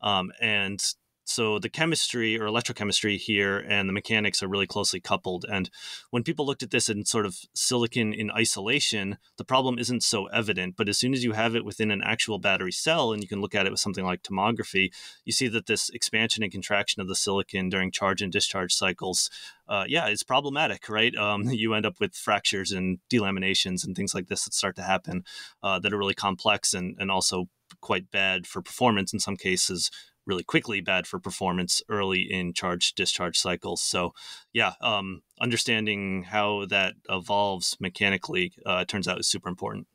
Um, and so the chemistry or electrochemistry here and the mechanics are really closely coupled. And when people looked at this in sort of silicon in isolation, the problem isn't so evident. But as soon as you have it within an actual battery cell and you can look at it with something like tomography, you see that this expansion and contraction of the silicon during charge and discharge cycles uh, yeah, it's problematic, right? Um, <laughs> you end up with fractures and delaminations and things like this that start to happen uh, that are really complex and, and also quite bad for performance in some cases really quickly bad for performance early in charge discharge cycles. So, yeah, um, understanding how that evolves mechanically uh, turns out is super important.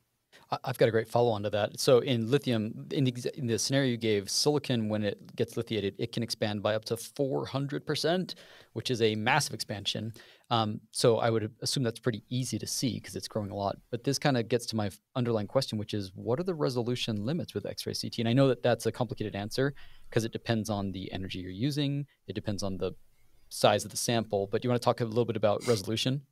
I've got a great follow on to that. So in lithium, in the, in the, scenario you gave, silicon, when it gets lithiated, it can expand by up to 400%, which is a massive expansion. Um, so I would assume that's pretty easy to see because it's growing a lot. But this kind of gets to my underlying question, which is what are the resolution limits with X-ray CT? And I know that that's a complicated answer because it depends on the energy you're using. It depends on the size of the sample. But do you want to talk a little bit about resolution?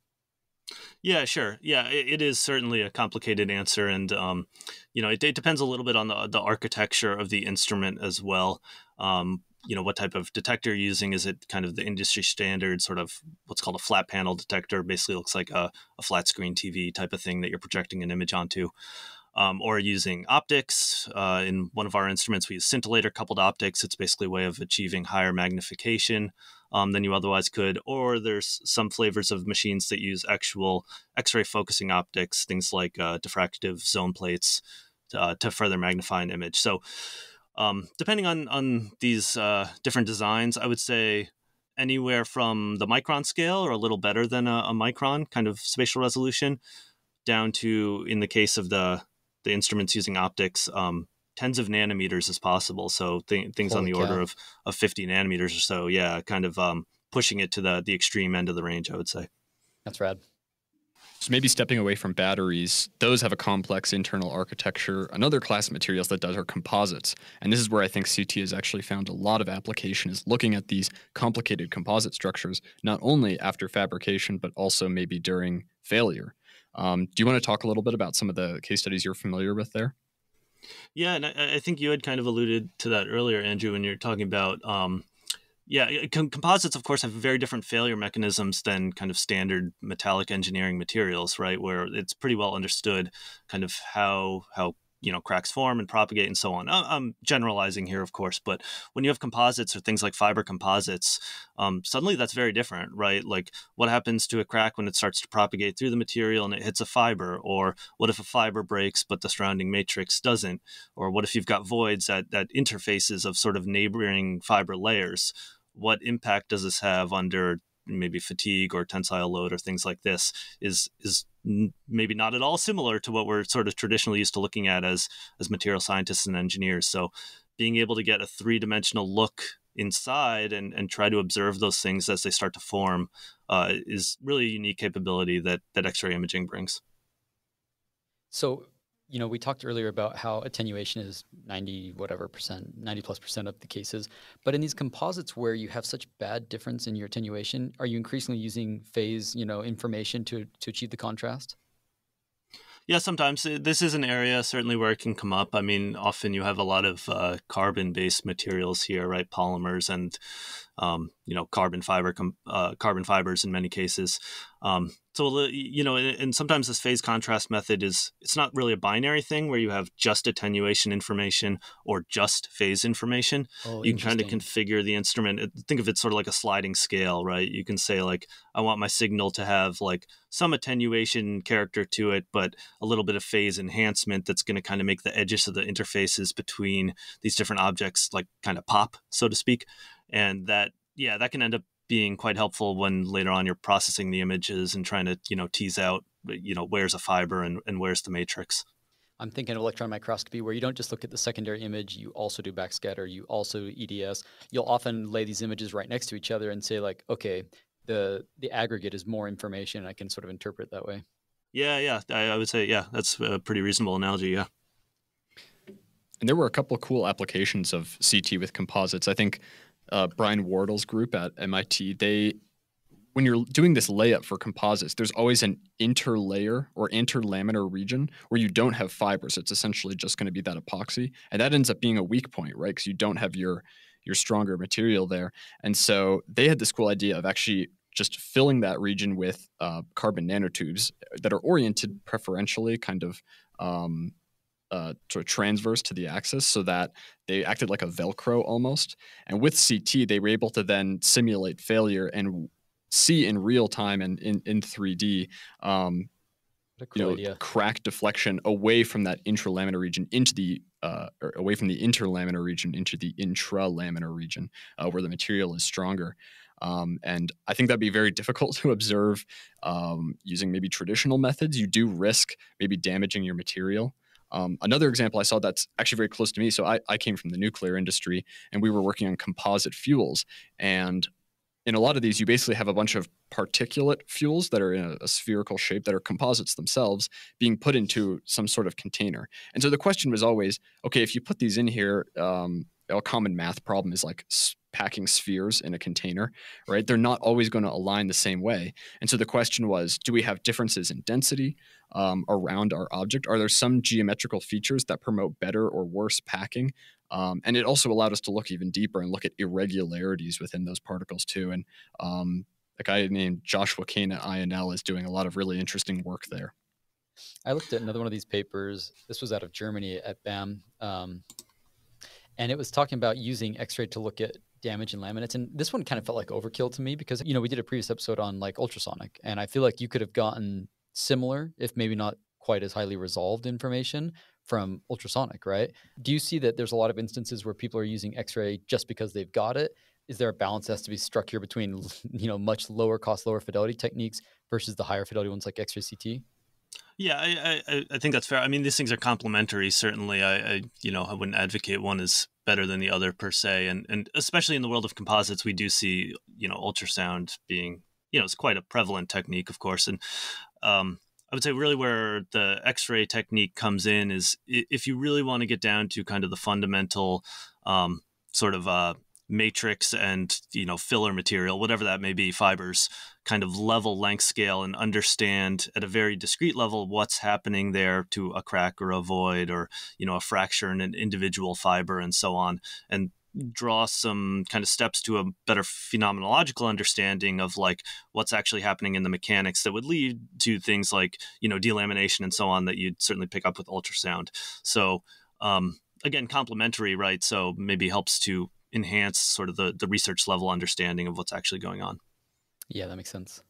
Yeah, sure. Yeah, it, it is certainly a complicated answer, and um, you know, it, it, depends a little bit on the the architecture of the instrument as well. Um, you know, what type of detector you're using? Is it kind of the industry standard, sort of what's called a flat panel detector? Basically, looks like a, a flat screen TV type of thing that you're projecting an image onto. Um, or using optics. Uh, in one of our instruments, we use scintillator coupled optics. It's basically a way of achieving higher magnification um, than you otherwise could. Or there's some flavors of machines that use actual X-ray focusing optics, things like uh, diffractive zone plates, to, uh, to further magnify an image. So, um, depending on on these uh, different designs, I would say anywhere from the micron scale or a little better than a, a micron kind of spatial resolution, down to in the case of the the instruments using optics, um, tens of nanometers as possible. So th- things Holy on the cow. order of, of 50 nanometers or so. Yeah, kind of um, pushing it to the the extreme end of the range, I would say. That's rad. So maybe stepping away from batteries, those have a complex internal architecture. Another class of materials that does are composites. And this is where I think CT has actually found a lot of application is looking at these complicated composite structures, not only after fabrication, but also maybe during failure. Um, do you want to talk a little bit about some of the case studies you're familiar with there? Yeah, and I, I think you had kind of alluded to that earlier, Andrew, when you're talking about um, yeah, com- composites, of course, have very different failure mechanisms than kind of standard metallic engineering materials, right? Where it's pretty well understood, kind of how how you know cracks form and propagate and so on. I'm generalizing here, of course, but when you have composites or things like fiber composites, um, suddenly that's very different, right? Like what happens to a crack when it starts to propagate through the material and it hits a fiber, or what if a fiber breaks but the surrounding matrix doesn't, or what if you've got voids at, at interfaces of sort of neighboring fiber layers? what impact does this have under maybe fatigue or tensile load or things like this is is maybe not at all similar to what we're sort of traditionally used to looking at as as material scientists and engineers. So being able to get a three-dimensional look inside and, and try to observe those things as they start to form uh, is really a unique capability that that x-ray imaging brings. So you know, we talked earlier about how attenuation is 90 whatever percent, 90 plus percent of the cases. But in these composites where you have such bad difference in your attenuation, are you increasingly using phase, you know, information to to achieve the contrast? Yeah, sometimes uh, this is an area certainly where it can come up. I mean, often you have a lot of uh, carbon-based materials here, right? Polymers and um, you know carbon fiber, uh, carbon fibers in many cases. Um, so you know and sometimes this phase contrast method is it's not really a binary thing where you have just attenuation information or just phase information. Oh, you can kind of configure the instrument. Think of it sort of like a sliding scale right? You can say like i want my signal to have like some attenuation character to it but a little bit of phase enhancement that's going to kind of make the edges of the interfaces between these different objects like kind of pop so to speak and that yeah that can end up being quite helpful when later on you're processing the images and trying to you know tease out you know where's a fiber and, and where's the matrix. I'm thinking of electron microscopy where you don't just look at the secondary image you also do backscatter you also eds you'll often lay these images right next to each other and say like okay the the aggregate is more information i can sort of interpret that way. Yeah yeah i, I would say yeah that's a pretty reasonable analogy yeah. And there were a couple of cool applications of CT with composites. I think uh, Brian Wardle's group at MIT, they when you're doing this layup for composites, there's always an interlayer or interlaminar region where you don't have fibers. It's essentially just going to be that epoxy, and that ends up being a weak point, right? Because you don't have your your stronger material there. And so they had this cool idea of actually just filling that region with uh, carbon nanotubes that are oriented preferentially, kind of um, uh, sort of transverse to the axis so that they acted like a Velcro almost. And with CT, they were able to then simulate failure and see in real time and in, in 3D um, you know, crack deflection away from that intralaminar region into the uh, away from the interlaminar region into the intralaminar region uh, where the material is stronger. Um, and I think that'd be very difficult <laughs> to observe um, using maybe traditional methods. You do risk maybe damaging your material. Um, another example I saw that's actually very close to me. So I, I came from the nuclear industry and we were working on composite fuels. And in a lot of these, you basically have a bunch of particulate fuels that are in a, a, spherical shape that are composites themselves being put into some sort of container. And so the question was always okay, if you put these in here, um, a common math problem is like packing spheres in a container, right? They're not always going to align the same way. And so the question was do we have differences in density um, around our object? Are there some geometrical features that promote better or worse packing? Um, and it also allowed us to look even deeper and look at irregularities within those particles too. And um, a guy named Joshua Kane at INL is doing a lot of really interesting work there. I looked at another one of these papers. This was out of Germany at BAM. Um, and it was talking about using X-ray to look at damage in laminates. And this one kind of felt like overkill to me because you know we did a previous episode on like ultrasonic, and I feel like you could have gotten similar, if maybe not quite as highly resolved information from ultrasonic, right? Do you see that there's a lot of instances where people are using X-ray just because they've got it? Is there a balance that has to be struck here between <laughs> you know much lower cost, lower fidelity techniques versus the higher fidelity ones like X-ray CT? Yeah, I, I, I think that's fair. I mean, these things are complementary. Certainly, I, I you know I wouldn't advocate one is better than the other per se, and and especially in the world of composites, we do see you know ultrasound being you know it's quite a prevalent technique, of course, and um, I would say really where the X-ray technique comes in is if you really want to get down to kind of the fundamental um, sort of uh, matrix and you know filler material, whatever that may be, fibers, kind of level length scale, and understand at a very discrete level what's happening there to a crack or a void or you know a fracture in an individual fiber and so on, and draw some kind of steps to a better phenomenological understanding of like what's actually happening in the mechanics that would lead to things like you know delamination and so on that you'd certainly pick up with ultrasound. So um, again complementary right? So maybe helps to enhance sort of the the research level understanding of what's actually going on yeah that makes sense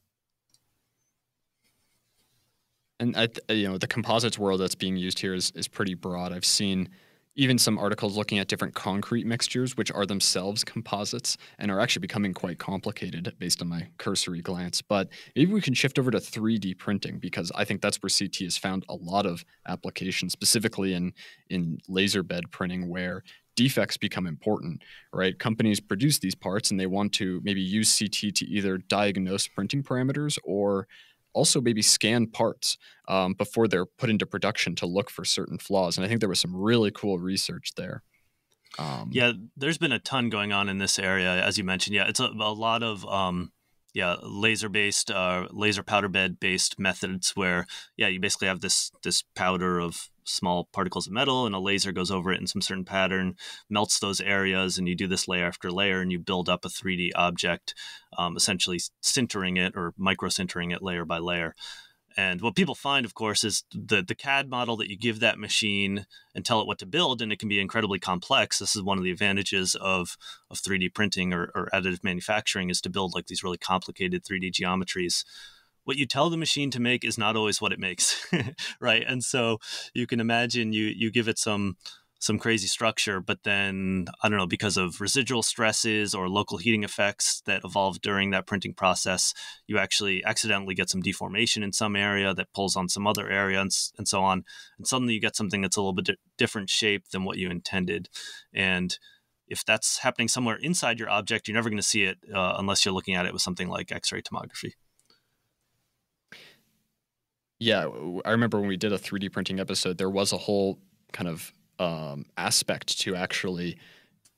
and I, you know the composites world that's being used here is, is pretty broad i've seen even some articles looking at different concrete mixtures, which are themselves composites and are actually becoming quite complicated based on my cursory glance. But maybe we can shift over to 3D printing because I think that's where CT has found a lot of applications, specifically in, in laser bed printing, where defects become important, right? Companies produce these parts and they want to maybe use CT to either diagnose printing parameters or also maybe scan parts um, before they're put into production to look for certain flaws. And I think there was some really cool research there. Um, yeah, there's been a ton going on in this area, as you mentioned. Yeah, it's a, a lot of um, yeah laser based uh, laser powder bed based methods where yeah you basically have this this powder of small particles of metal and a laser goes over it in some certain pattern melts those areas and you do this layer after layer and you build up a 3d object um, essentially sintering it or micro sintering it layer by layer and what people find, of course, is the the CAD model that you give that machine and tell it what to build, and it can be incredibly complex. This is one of the advantages of of 3D printing or, or additive manufacturing is to build like these really complicated 3D geometries. What you tell the machine to make is not always what it makes, <laughs> right? And so you can imagine you you give it some some crazy structure, but then I don't know because of residual stresses or local heating effects that evolve during that printing process, you actually accidentally get some deformation in some area that pulls on some other area and, and so on, and suddenly you get something that's a little bit di- different shape than what you intended, and if that's happening somewhere inside your object, you're never going to see it uh, unless you're looking at it with something like X-ray tomography. Yeah, I remember when we did a 3D printing episode, there was a whole kind of um, aspect to actually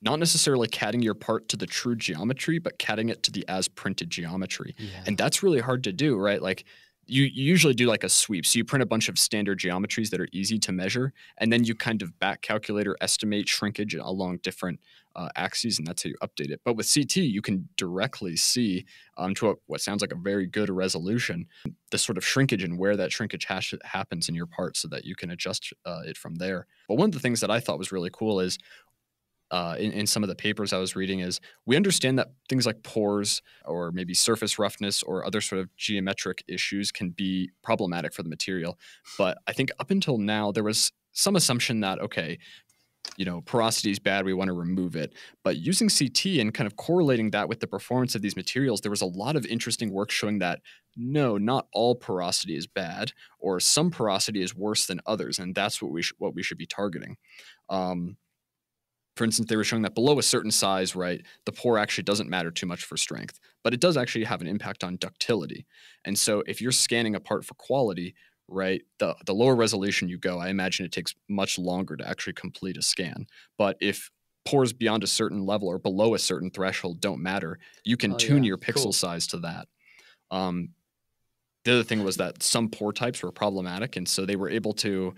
not necessarily CADing your part to the true geometry, but CADing it to the as printed geometry. Yeah. And that's really hard to do, right? Like you, you, usually do like a sweep. So you print a bunch of standard geometries that are easy to measure, and then you kind of back calculate or estimate shrinkage along different uh, axes, and that's how you update it. But with CT, you can directly see um, to a, what sounds like a very good resolution the sort of shrinkage and where that shrinkage happens in your part, so that you can adjust uh, it from there. But one of the things that I thought was really cool is uh, in, in, some of the papers I was reading is we understand that things like pores or maybe surface roughness or other sort of geometric issues can be problematic for the material. But I think up until now, there was some assumption that, okay, you know, porosity is bad, we want to remove it. But using CT and kind of correlating that with the performance of these materials, there was a lot of interesting work showing that no, not all porosity is bad, or some porosity is worse than others, and that's what we sh- what we should be targeting. Um, for instance, they were showing that below a certain size, right, the pore actually doesn't matter too much for strength, but it does actually have an impact on ductility. And so if you're scanning a part for quality, right? The the lower resolution you go, I imagine it takes much longer to actually complete a scan. But if pores beyond a certain level or below a certain threshold don't matter, you can oh, tune yeah. your pixel cool. size to that. Um, the other thing was that some pore types were problematic, and so they were able to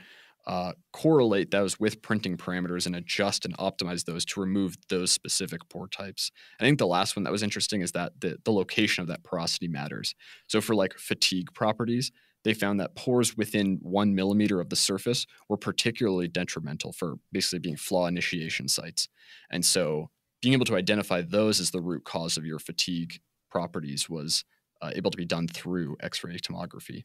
uh, correlate those with printing parameters and adjust and optimize those to remove those specific pore types. I think the last one that was interesting is that the, the location of that porosity matters. So for like fatigue properties, they found that pores within one millimeter of the surface were particularly detrimental for basically being flaw initiation sites. And so being able to identify those as the root cause of your fatigue properties was uh, able to be done through X-ray tomography.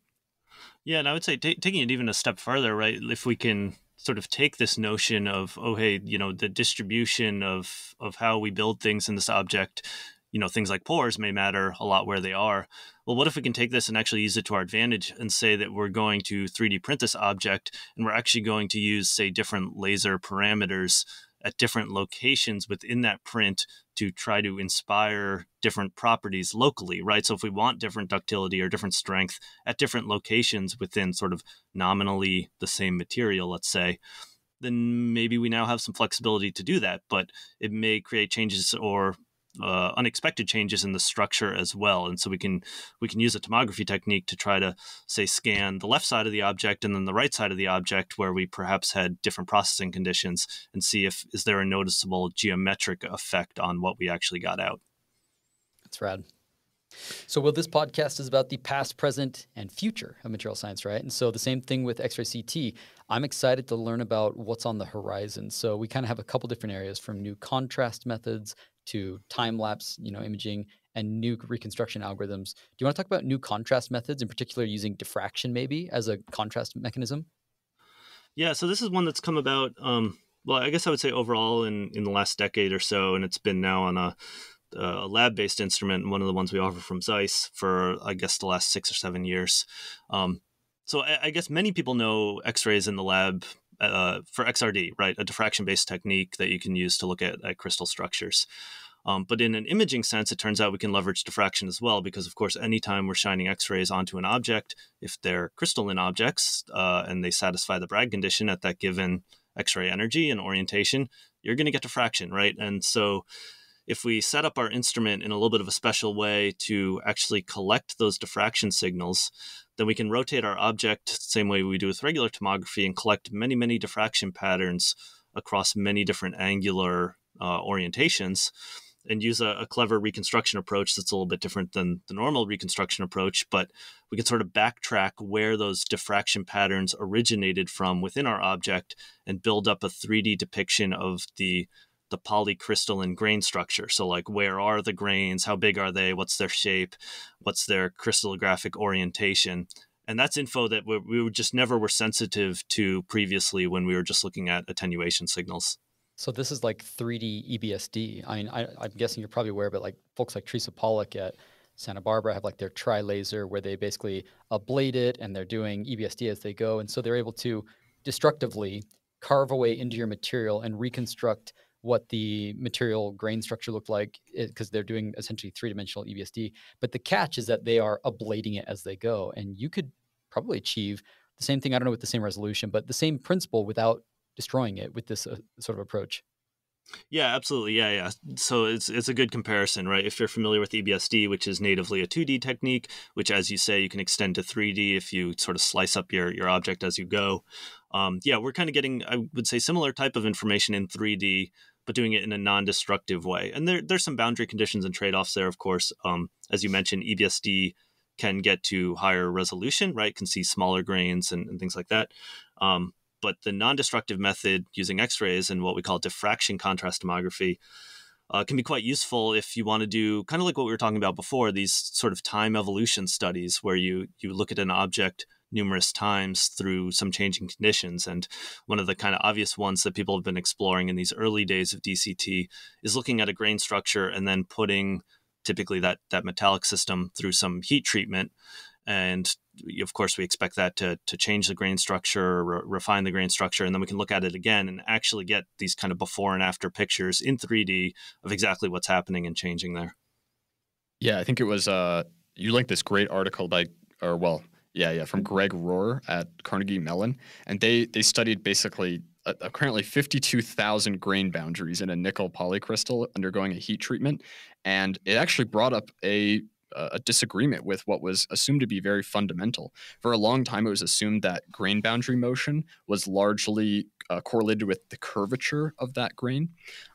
Yeah, and I would say t- taking it even a step further, right? If we can sort of take this notion of, oh, hey, you know, the distribution of of how we build things in this object you know things like pores may matter a lot where they are well what if we can take this and actually use it to our advantage and say that we're going to 3d print this object and we're actually going to use say different laser parameters at different locations within that print to try to inspire different properties locally, right? So if we want different ductility or different strength at different locations within sort of nominally the same material, let's say, then maybe we now have some flexibility to do that, but it may create changes or uh, unexpected changes in the structure as well and so we can we can use a tomography technique to try to say scan the left side of the object and then the right side of the object where we perhaps had different processing conditions and see if is there a noticeable geometric effect on what we actually got out that's rad so, well, this podcast is about the past, present, and future of material science, right? And so, the same thing with X ray CT. I'm excited to learn about what's on the horizon. So, we kind of have a couple different areas from new contrast methods to time lapse, you know, imaging and new reconstruction algorithms. Do you want to talk about new contrast methods, in particular using diffraction, maybe as a contrast mechanism? Yeah, so this is one that's come about. Um, well, I guess I would say overall in in the last decade or so, and it's been now on a a lab based instrument, one of the ones we offer from Zeiss for, I guess, the last six or seven years. Um, so I, I, guess many people know X rays in the lab uh, for XRD, right? A diffraction based technique that you can use to look at, at crystal structures. Um, but in an imaging sense, it turns out we can leverage diffraction as well, because of course, anytime we're shining X rays onto an object, if they're crystalline objects uh, and they satisfy the Bragg condition at that given X ray energy and orientation, you're going to get diffraction, right? And so if we set up our instrument in a little bit of a special way to actually collect those diffraction signals, then we can rotate our object the same way we do with regular tomography and collect many, many diffraction patterns across many different angular uh, orientations and use a, a, clever reconstruction approach that's a little bit different than the normal reconstruction approach, but we can sort of backtrack where those diffraction patterns originated from within our object and build up a 3D depiction of the the polycrystalline grain structure. So, like, where are the grains? How big are they? What's their shape? What's their crystallographic orientation? And that's info that we, we just never were sensitive to previously when we were just looking at attenuation signals. So this is like 3D EBSD. I mean, I, am guessing you're probably aware, but like folks like Tresa Pollock at Santa Barbara have like their tri laser where they basically ablate it and they're doing EBSD as they go, and so they're able to destructively carve away into your material and reconstruct what the material grain structure looked like because they're doing essentially three-dimensional EBSD. But the catch is that they are ablating it as they go, and you could probably achieve the same thing. I don't know with the same resolution, but the same principle without destroying it with this uh, sort of approach. Yeah, absolutely. Yeah, yeah. So it's it's a good comparison, right? If you're familiar with EBSD, which is natively a 2D technique, which, as you say, you can extend to 3D if you sort of slice up your your object as you go. Um, yeah, we're kind of getting, I would say, similar type of information in 3D but doing it in a non-destructive way. And there, there's some boundary conditions and trade-offs there, of course. Um, as you mentioned, EBSD can get to higher resolution, right? Can see smaller grains and, and things like that. Um, but the non-destructive method using X-rays and what we call diffraction contrast tomography uh, can be quite useful if you want to do kind of like what we were talking about before these sort of time evolution studies where you you look at an object numerous times through some changing conditions. And one of the kind of obvious ones that people have been exploring in these early days of DCT is looking at a grain structure and then putting typically that, that metallic system through some heat treatment. And of course, we expect that to, to change the grain structure, re- refine the grain structure, and then we can look at it again and actually get these kind of before and after pictures in 3D of exactly what's happening and changing there. Yeah, I think it was uh, you linked this great article by, or well, yeah, yeah, from Greg Rohrer at Carnegie Mellon, and they they studied basically uh, currently 52,000 grain boundaries in a nickel polycrystal undergoing a heat treatment, and it actually brought up a a disagreement with what was assumed to be very fundamental. For a long time, it was assumed that grain boundary motion was largely uh, correlated with the curvature of that grain,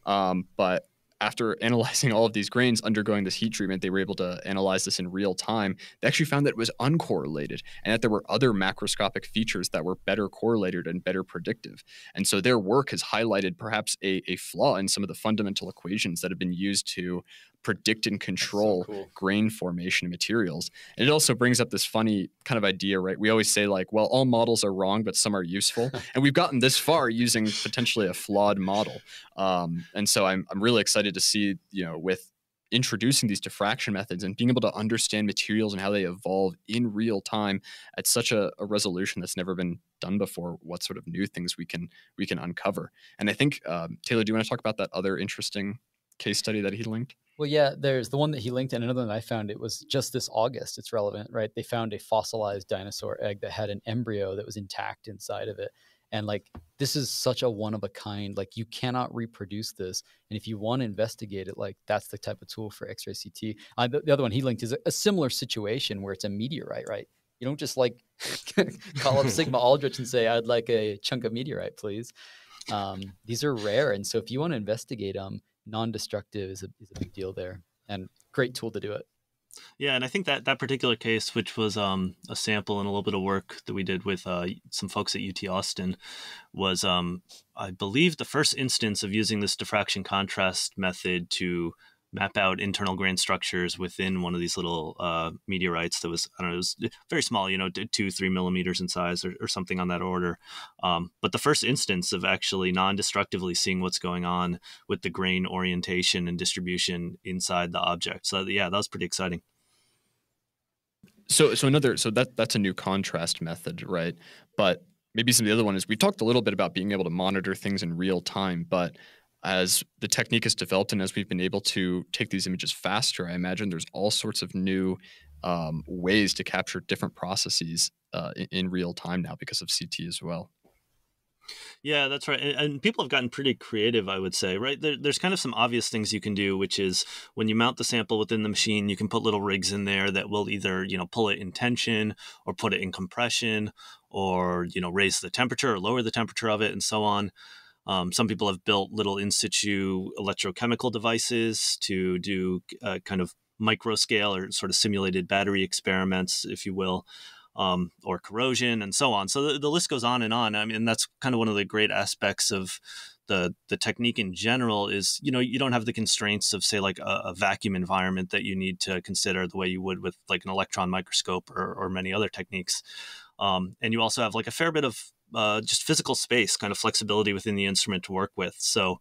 um, but after <laughs> analyzing all of these grains undergoing this heat treatment, they were able to analyze this in real time. They actually found that it was uncorrelated and that there were other macroscopic features that were better correlated and better predictive. And so their work has highlighted perhaps a, a flaw in some of the fundamental equations that have been used to predict and control so cool. grain formation and materials. And it also brings up this funny kind of idea, right? We always say like, well, all models are wrong, but some are useful. <laughs> and we've gotten this far using potentially a flawed model. Um, and so I'm, I'm really excited to see, you know, with introducing these diffraction methods and being able to understand materials and how they evolve in real time at such a, a resolution that's never been done before what sort of new things we can we can uncover and i think um, taylor do you want to talk about that other interesting case study that he linked well, yeah, there's the one that he linked, and another one I found. It was just this August. It's relevant, right? They found a fossilized dinosaur egg that had an embryo that was intact inside of it, and like this is such a one of a kind. Like you cannot reproduce this, and if you want to investigate it, like that's the type of tool for X-ray CT. Uh, the, the, other one he linked is a, a similar situation where it's a meteorite, right? You don't just like <laughs> call up Sigma <laughs> Aldrich and say, "I'd like a chunk of meteorite, please." Um, these are rare, and so if you want to investigate them non-destructive is a, is a big deal there and great tool to do it. Yeah, and I think that that particular case, which was um, a sample and a little bit of work that we did with uh, some folks at UT Austin, was um, I believe the first instance of using this diffraction contrast method to map out internal grain structures within one of these little uh, meteorites that was I don't know it was very small you know two three millimeters in size or, or something on that order. Um, but the first instance of actually non-destructively seeing what's going on with the grain orientation and distribution inside the object. So yeah that was pretty exciting. So so another so that that's a new contrast method right? But maybe some of the other one is we talked a little bit about being able to monitor things in real time but as the technique has developed and as we've been able to take these images faster, I imagine there's all sorts of new um, ways to capture different processes uh, in, in, real time now because of CT as well. Yeah, that's right. And, and people have gotten pretty creative, I would say, right? There, there's kind of some obvious things you can do, which is when you mount the sample within the machine, you can put little rigs in there that will either, you know, pull it in tension or put it in compression or, you know, raise the temperature or lower the temperature of it and so on. Um, some people have built little in situ electrochemical devices to do uh, kind of micro scale or sort of simulated battery experiments, if you will, um, or corrosion and so on. So the, the, list goes on and on. I mean, that's kind of one of the great aspects of the the technique in general is you know you don't have the constraints of say like a, a vacuum environment that you need to consider the way you would with like an electron microscope or, or many other techniques. Um, and you also have like a fair bit of uh, just physical space, kind of flexibility within the instrument to work with. So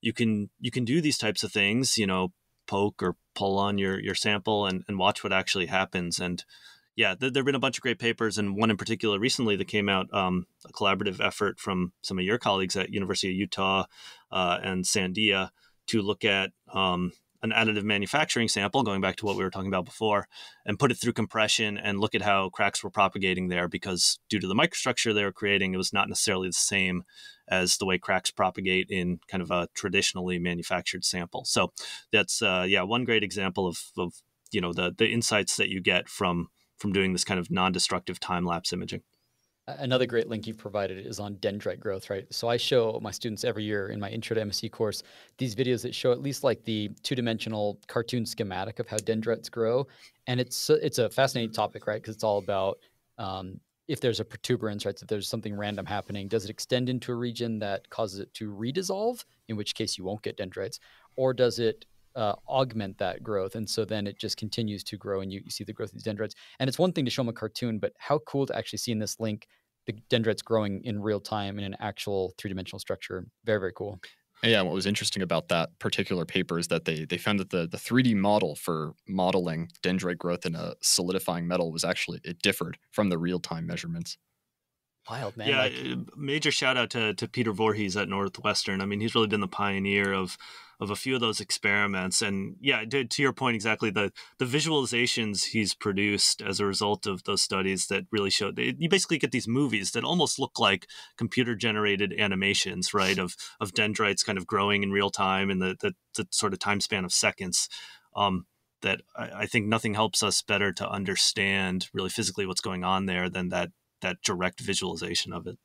you can you can do these types of things, you know, poke or pull on your your sample and, and watch what actually happens. And yeah, there have been a bunch of great papers, and one in particular recently that came out, um, a collaborative effort from some of your colleagues at University of Utah uh, and Sandia to look at um, an additive manufacturing sample, going back to what we were talking about before, and put it through compression and look at how cracks were propagating there because due to the microstructure they were creating, it was not necessarily the same as the way cracks propagate in kind of a traditionally manufactured sample. So that's uh, yeah one great example of, of you know the the insights that you get from from doing this kind of non-destructive time lapse imaging. Another great link you've provided is on dendrite growth, right? So I show my students every year in my intro to MSE course these videos that show at least like the two-dimensional cartoon schematic of how dendrites grow, and it's it's a fascinating topic, right? Because it's all about um, if there's a protuberance, right? So if there's something random happening, does it extend into a region that causes it to redissolve, in which case you won't get dendrites, or does it uh, augment that growth. And so then it just continues to grow and you, you see the growth of these dendrites. And it's one thing to show them a cartoon, but how cool to actually see in this link the dendrites growing in real time in an actual three dimensional structure. Very, very cool. Yeah, what was interesting about that particular paper is that they they found that the the 3D model for modeling dendrite growth in a solidifying metal was actually it differed from the real time measurements. Wild man. Yeah, like, major shout out to to Peter Voorhees at Northwestern. I mean, he's really been the pioneer of of a few of those experiments. And yeah, to, to, your point exactly, the the visualizations he's produced as a result of those studies that really show they, you basically get these movies that almost look like computer generated animations, right? Of of dendrites kind of growing in real time in the the, the sort of time span of seconds. Um, that I, I think nothing helps us better to understand really physically what's going on there than that that direct visualization of it.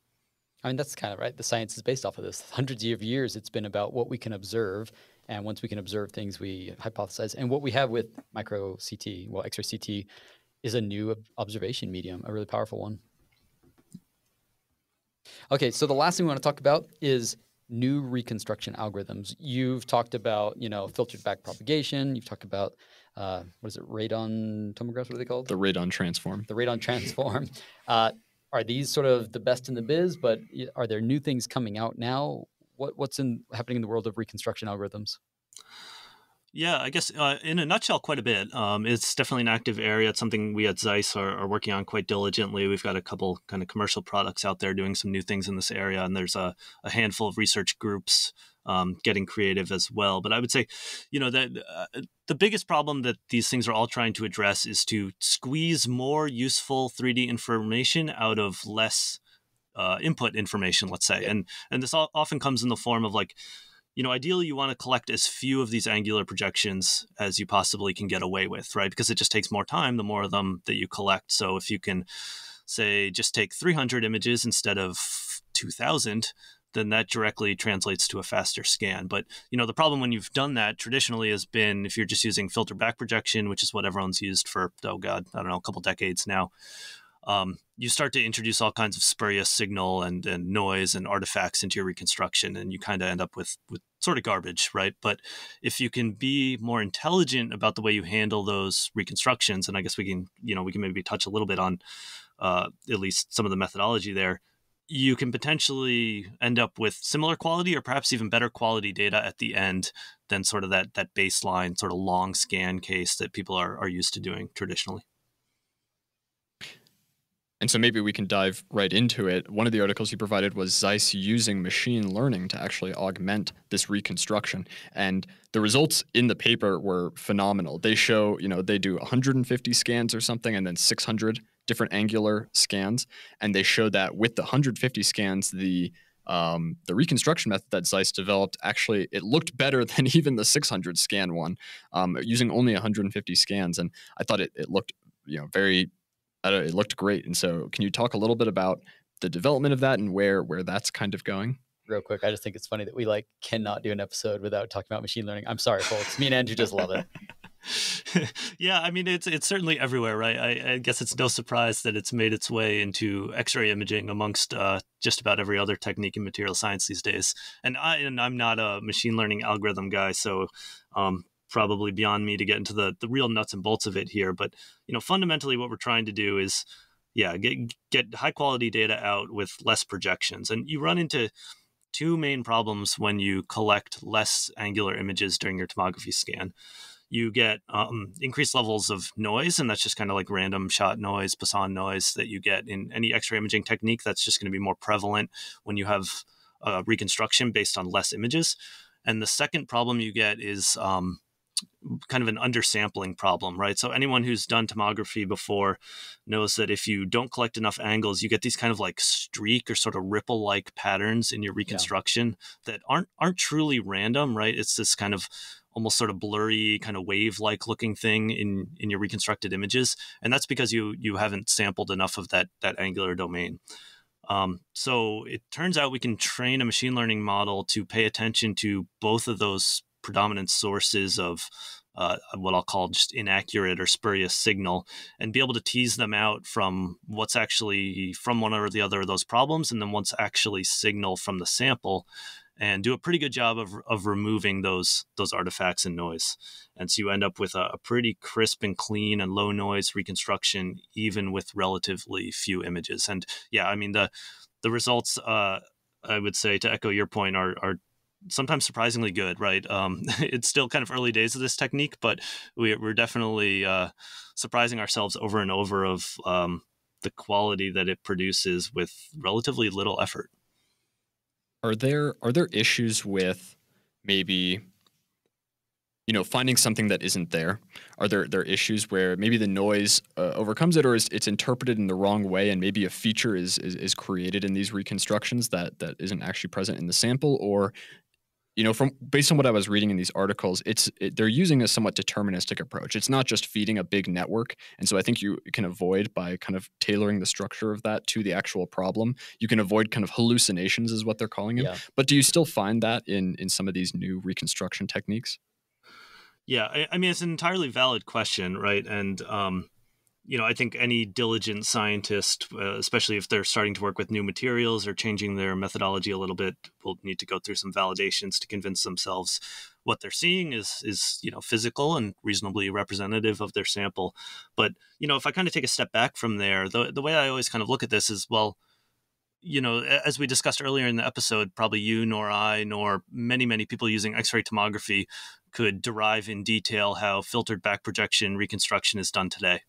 I mean, that's kind of right. The science is based off of this. Hundreds of years, it's been about what we can observe. And once we can observe things, we hypothesize. And what we have with micro CT, well, X ray CT, is a new observation medium, a really powerful one. Okay, so the last thing we want to talk about is new reconstruction algorithms. You've talked about, you know, filtered back propagation. You've talked about, uh, what is it, radon tomographs? What are they called? The radon transform. The radon transform. <laughs> uh, are these sort of the best in the biz? But are there new things coming out now? What what's in happening in the world of reconstruction algorithms? Yeah, I guess uh, in a nutshell, quite a bit. Um, it's definitely an active area. It's something we at Zeiss are, are, working on quite diligently. We've got a couple kind of commercial products out there doing some new things in this area, and there's a, a handful of research groups um, getting creative as well. But I would say, you know, that uh, the biggest problem that these things are all trying to address is to squeeze more useful 3D information out of less uh, input information, let's say, and and this often comes in the form of like you know, ideally you want to collect as few of these angular projections as you possibly can get away with, right? Because it just takes more time the more of them that you collect. So if you can say just take 300 images instead of 2000, then that directly translates to a faster scan. But you know, the problem when you've done that traditionally has been if you're just using filter back projection, which is what everyone's used for oh god, I don't know, a couple decades now um, you start to introduce all kinds of spurious signal and, and noise and artifacts into your reconstruction, and you kind of end up with, with sort of garbage, right? But if you can be more intelligent about the way you handle those reconstructions, and I guess we can, you know, we can maybe touch a little bit on uh, at least some of the methodology there. You can potentially end up with similar quality or perhaps even better quality data at the end than sort of that that baseline sort of long scan case that people are, are used to doing traditionally. And so maybe we can dive right into it. One of the articles he provided was Zeiss using machine learning to actually augment this reconstruction. And the results in the paper were phenomenal. They show, you know, they do 150 scans or something and then 600 different angular scans. And they show that with the 150 scans, the um, the reconstruction method that Zeiss developed actually it looked better <laughs> than even the 600 scan one, um, using only 150 scans. And I thought it, it looked you know very it looked great. And so, can you talk a little bit about the development of that and where where that's kind of going? Real quick, I just think it's funny that we like cannot do an episode without talking about machine learning. I'm sorry, folks. Me and Andrew just love it. <laughs> yeah, I mean it's it's certainly everywhere, right? I, I, guess it's no surprise that it's made its way into X-ray imaging amongst uh, just about every other technique in material science these days. And I and I'm not a machine learning algorithm guy, so um, probably beyond me to get into the the real nuts and bolts of it here. But you know, fundamentally, what we're trying to do is, yeah, get get high quality data out with less projections, and you run into two main problems when you collect less angular images during your tomography scan. You get um, increased levels of noise, and that's just kind of like random shot noise, Poisson noise that you get in any X-ray imaging technique. That's just going to be more prevalent when you have uh, reconstruction based on less images. And the second problem you get is um, kind of an undersampling problem, right? So anyone who's done tomography before knows that if you don't collect enough angles, you get these kind of like streak or sort of ripple-like patterns in your reconstruction yeah. that aren't aren't truly random, right? It's this kind of almost sort of blurry, kind of wave-like looking thing in in your reconstructed images, and that's because you you haven't sampled enough of that that angular domain. Um, so it turns out we can train a machine learning model to pay attention to both of those predominant sources of uh, what I'll call just inaccurate or spurious signal and be able to tease them out from what's actually from one or the other of those problems and then what's actually signal from the sample and do a pretty good job of, of removing those those artifacts and noise and so you end up with a, a pretty crisp and clean and low noise reconstruction even with relatively few images and yeah i mean the the results uh, i would say to echo your point are, are sometimes surprisingly good, right? Um, <laughs> it's still kind of early days of this technique, but we, are definitely uh, surprising ourselves over and over of um, the quality that it produces with relatively little effort. Are there are there issues with maybe you know finding something that isn't there? Are there there issues where maybe the noise uh, overcomes it, or is it's interpreted in the wrong way, and maybe a feature is, is is created in these reconstructions that that isn't actually present in the sample, or you know from based on what i was reading in these articles it's it, they're using a somewhat deterministic approach. It's not just feeding a big network. And so i think you can avoid by kind of tailoring the structure of that to the actual problem you can avoid kind of hallucinations is what they're calling it yeah. but do you still find that in in some of these new reconstruction techniques? Yeah I, I mean it's an entirely valid question right? And um you know, I think any diligent scientist, uh, especially if they're starting to work with new materials or changing their methodology a little bit, will need to go through some validations to convince themselves what they're seeing is is you know physical and reasonably representative of their sample. But you know, if I kind of take a step back from there, the the way I always kind of look at this is well, you know, as we discussed earlier in the episode, probably you nor I nor many, many people using X ray tomography could derive in detail how filtered back projection reconstruction is done today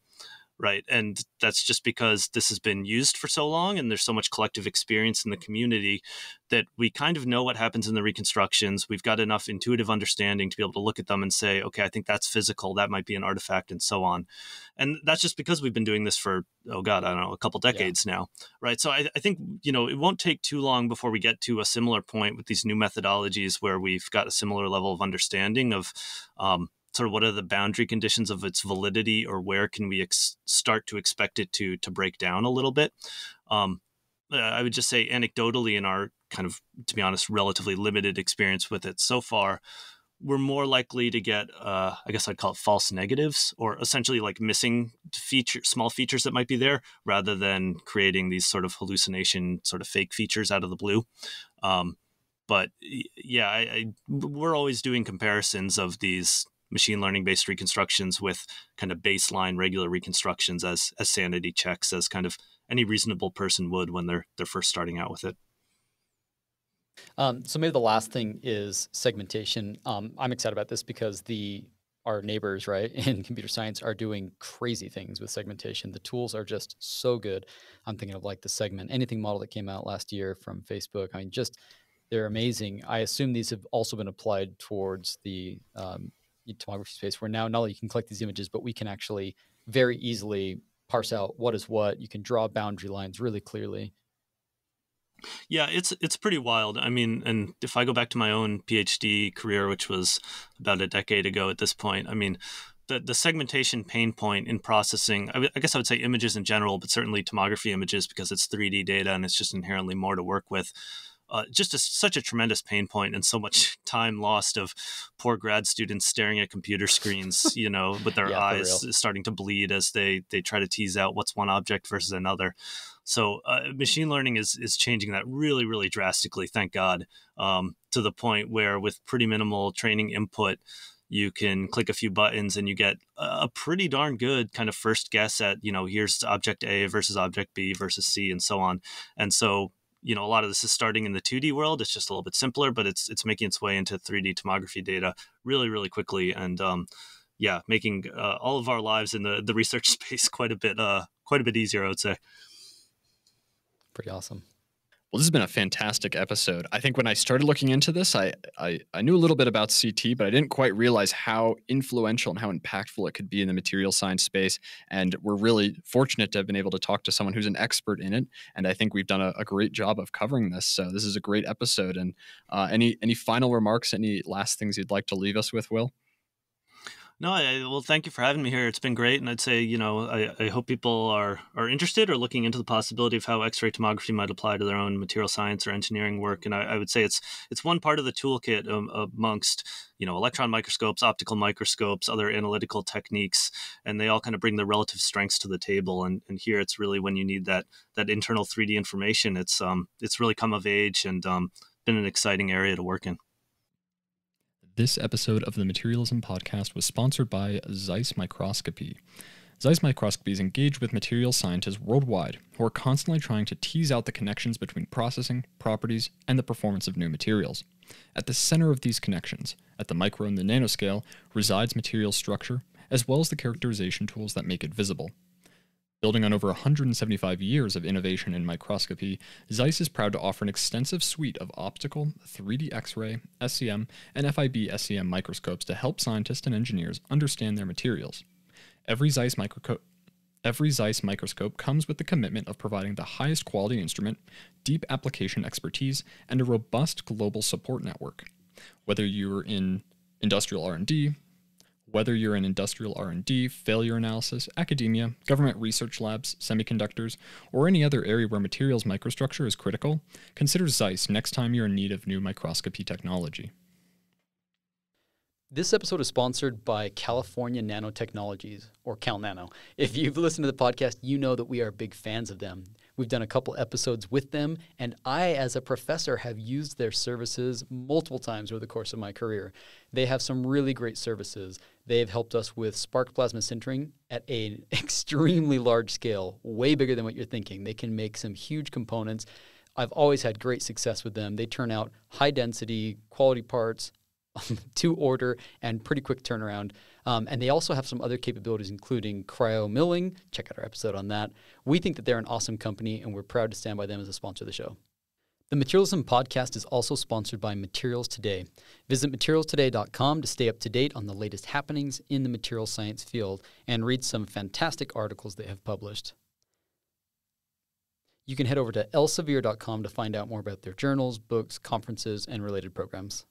right? And that's just because this has been used for so long and there's so much collective experience in the community that we kind of know what happens in the reconstructions. We've got enough intuitive understanding to be able to look at them and say, okay, I think that's physical, that might be an artifact, and so on. And that's just because we've been doing this for, oh God, I don't know, a couple decades yeah. now, right? So I, I think, you know, it won't take too long before we get to a similar point with these new methodologies where we've got a similar level of understanding of, um, sort of what are the boundary conditions of its validity or where can we ex- start to expect it to to break down a little bit? Um, uh, i would just say anecdotally in our kind of to be honest relatively limited experience with it so far we're more likely to get uh, i guess i'd call it false negatives or essentially like missing feature small features that might be there rather than creating these sort of hallucination sort of fake features out of the blue. Um, but yeah I, I, we're always doing comparisons of these machine learning based reconstructions with kind of baseline regular reconstructions as as sanity checks as kind of any reasonable person would when they're they're first starting out with it. Um, so maybe the last thing is segmentation. Um, I'm excited about this because the our neighbors, right, <laughs> in computer science are doing crazy things with segmentation. The tools are just so good. I'm thinking of like the segment anything model that came out last year from Facebook. I mean, just they're amazing. I assume these have also been applied towards the um, tomography space where now not only you can collect these images, but we can actually very easily parse out what is what. You can draw boundary lines really clearly. Yeah, it's it's pretty wild. I mean, and if I go back to my own PhD career, which was about a decade ago at this point, I mean, the, the segmentation pain point in processing, I, I guess I would say images in general, but certainly tomography images because it's 3D data and it's just inherently more to work with uh, just a, such a tremendous pain point and so much <laughs> time lost of poor grad students staring at computer screens, <laughs> you know, with their yeah, eyes starting to bleed as they they try to tease out what's one object versus another. So uh, machine learning is is changing that really really drastically. Thank God, um, to the point where with pretty minimal training input. You can click a few buttons and you get a pretty darn good kind of first guess at, you know, here's object A versus object B versus C and so on. And so you know a lot of this is starting in the 2D world. It's just a little bit simpler, but it's it's making its way into 3D tomography data really really quickly, and um, yeah, making uh, all of our lives in the the research <laughs> space quite a bit uh, quite a bit easier. I would say. Pretty awesome. Well, this has been a fantastic episode. I think when I started looking into this, I, I, I knew a little bit about CT, but I didn't quite realize how influential and how impactful it could be in the material science space. And we're really fortunate to have been able to talk to someone who's an expert in it. And I think we've done a, a great job of covering this. So this is a great episode. And uh, any any final remarks? Any last things you'd like to leave us with, Will? No, I, well, thank you for having me here. It's been great, and I'd say you know I, I hope people are are interested or looking into the possibility of how X-ray tomography might apply to their own material science or engineering work. And I, I would say it's it's one part of the toolkit um, amongst you know electron microscopes, optical microscopes, other analytical techniques, and they all kind of bring their relative strengths to the table. And and here it's really when you need that that internal 3D information, it's um it's really come of age and um, been an exciting area to work in. This episode of the Materialism Podcast was sponsored by Zeiss Microscopy. Zeiss Microscopy is engaged with material scientists worldwide who are constantly trying to tease out the connections between processing, properties, and the performance of new materials. At the center of these connections, at the micro and the nanoscale, resides material structure, as well as the characterization tools that make it visible. Building on over 175 years of innovation in microscopy, Zeiss is proud to offer an extensive suite of optical, 3D X ray, SEM, and FIB SEM microscopes to help scientists and engineers understand their materials. Every Zeiss, microscope, every Zeiss microscope comes with the commitment of providing the highest quality instrument, deep application expertise, and a robust global support network. Whether you're in industrial R&D, whether you're in industrial R&D, failure analysis, academia, government research labs, semiconductors, or any other area where materials microstructure is critical, consider Zeiss next time you're in need of new microscopy technology. This episode is sponsored by California Nanotechnologies, or Cal Nano. If you've listened to the podcast, you know that we are big fans of them. We've done a couple episodes with them, and I, as a professor, have used their services multiple times over the course of my career. They have some really great services. They've helped us with spark plasma sintering at an <laughs> extremely large scale, way bigger than what you're thinking. They can make some huge components I've always had great success with them. They turn out high density, quality parts <laughs> to order and pretty quick turnaround. Um, and they also have some other capabilities, including cryo milling. Check out our episode on that. We think that they're an awesome company, and we're proud to stand by them as a sponsor of the show. The Materialism podcast is also sponsored by Materials Today. Visit materialstoday.com to stay up to date on the latest happenings in the material science field and read some fantastic articles they have published. You can head over to elsevier.com to find out more about their journals, books, conferences, and related programs.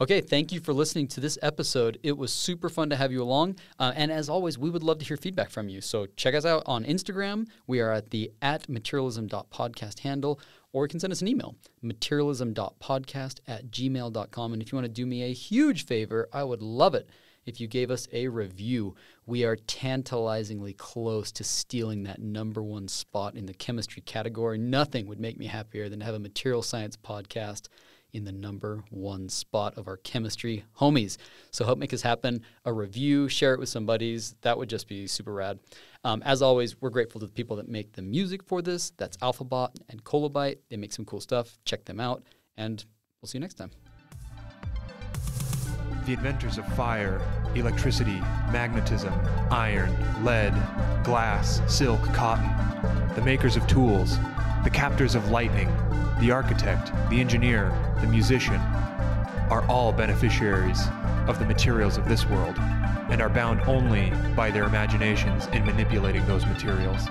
Okay, thank you for listening to this episode. It was super fun to have you along. Uh, and as always, we would love to hear feedback from you. So check us out on Instagram. We are at the at materialism.podcast handle, or you can send us an email, materialism.podcast at gmail.com. And if you want to do me a huge favor, I would love it if you gave us a review. We are tantalizingly close to stealing that number one spot in the chemistry category. Nothing would make me happier than to have a material science podcast in the number one spot of our chemistry homies. So help make this happen. A review, share it with some buddies. That would just be super rad. Um, as always, we're grateful to the people that make the music for this. That's Alphabot and Kolobyte. They make some cool stuff. Check them out, and we'll see you next time. The inventors of fire, electricity, magnetism, iron, lead, glass, silk, cotton, the makers of tools, the captors of lightning, the architect, the engineer, the musician, are all beneficiaries of the materials of this world and are bound only by their imaginations in manipulating those materials.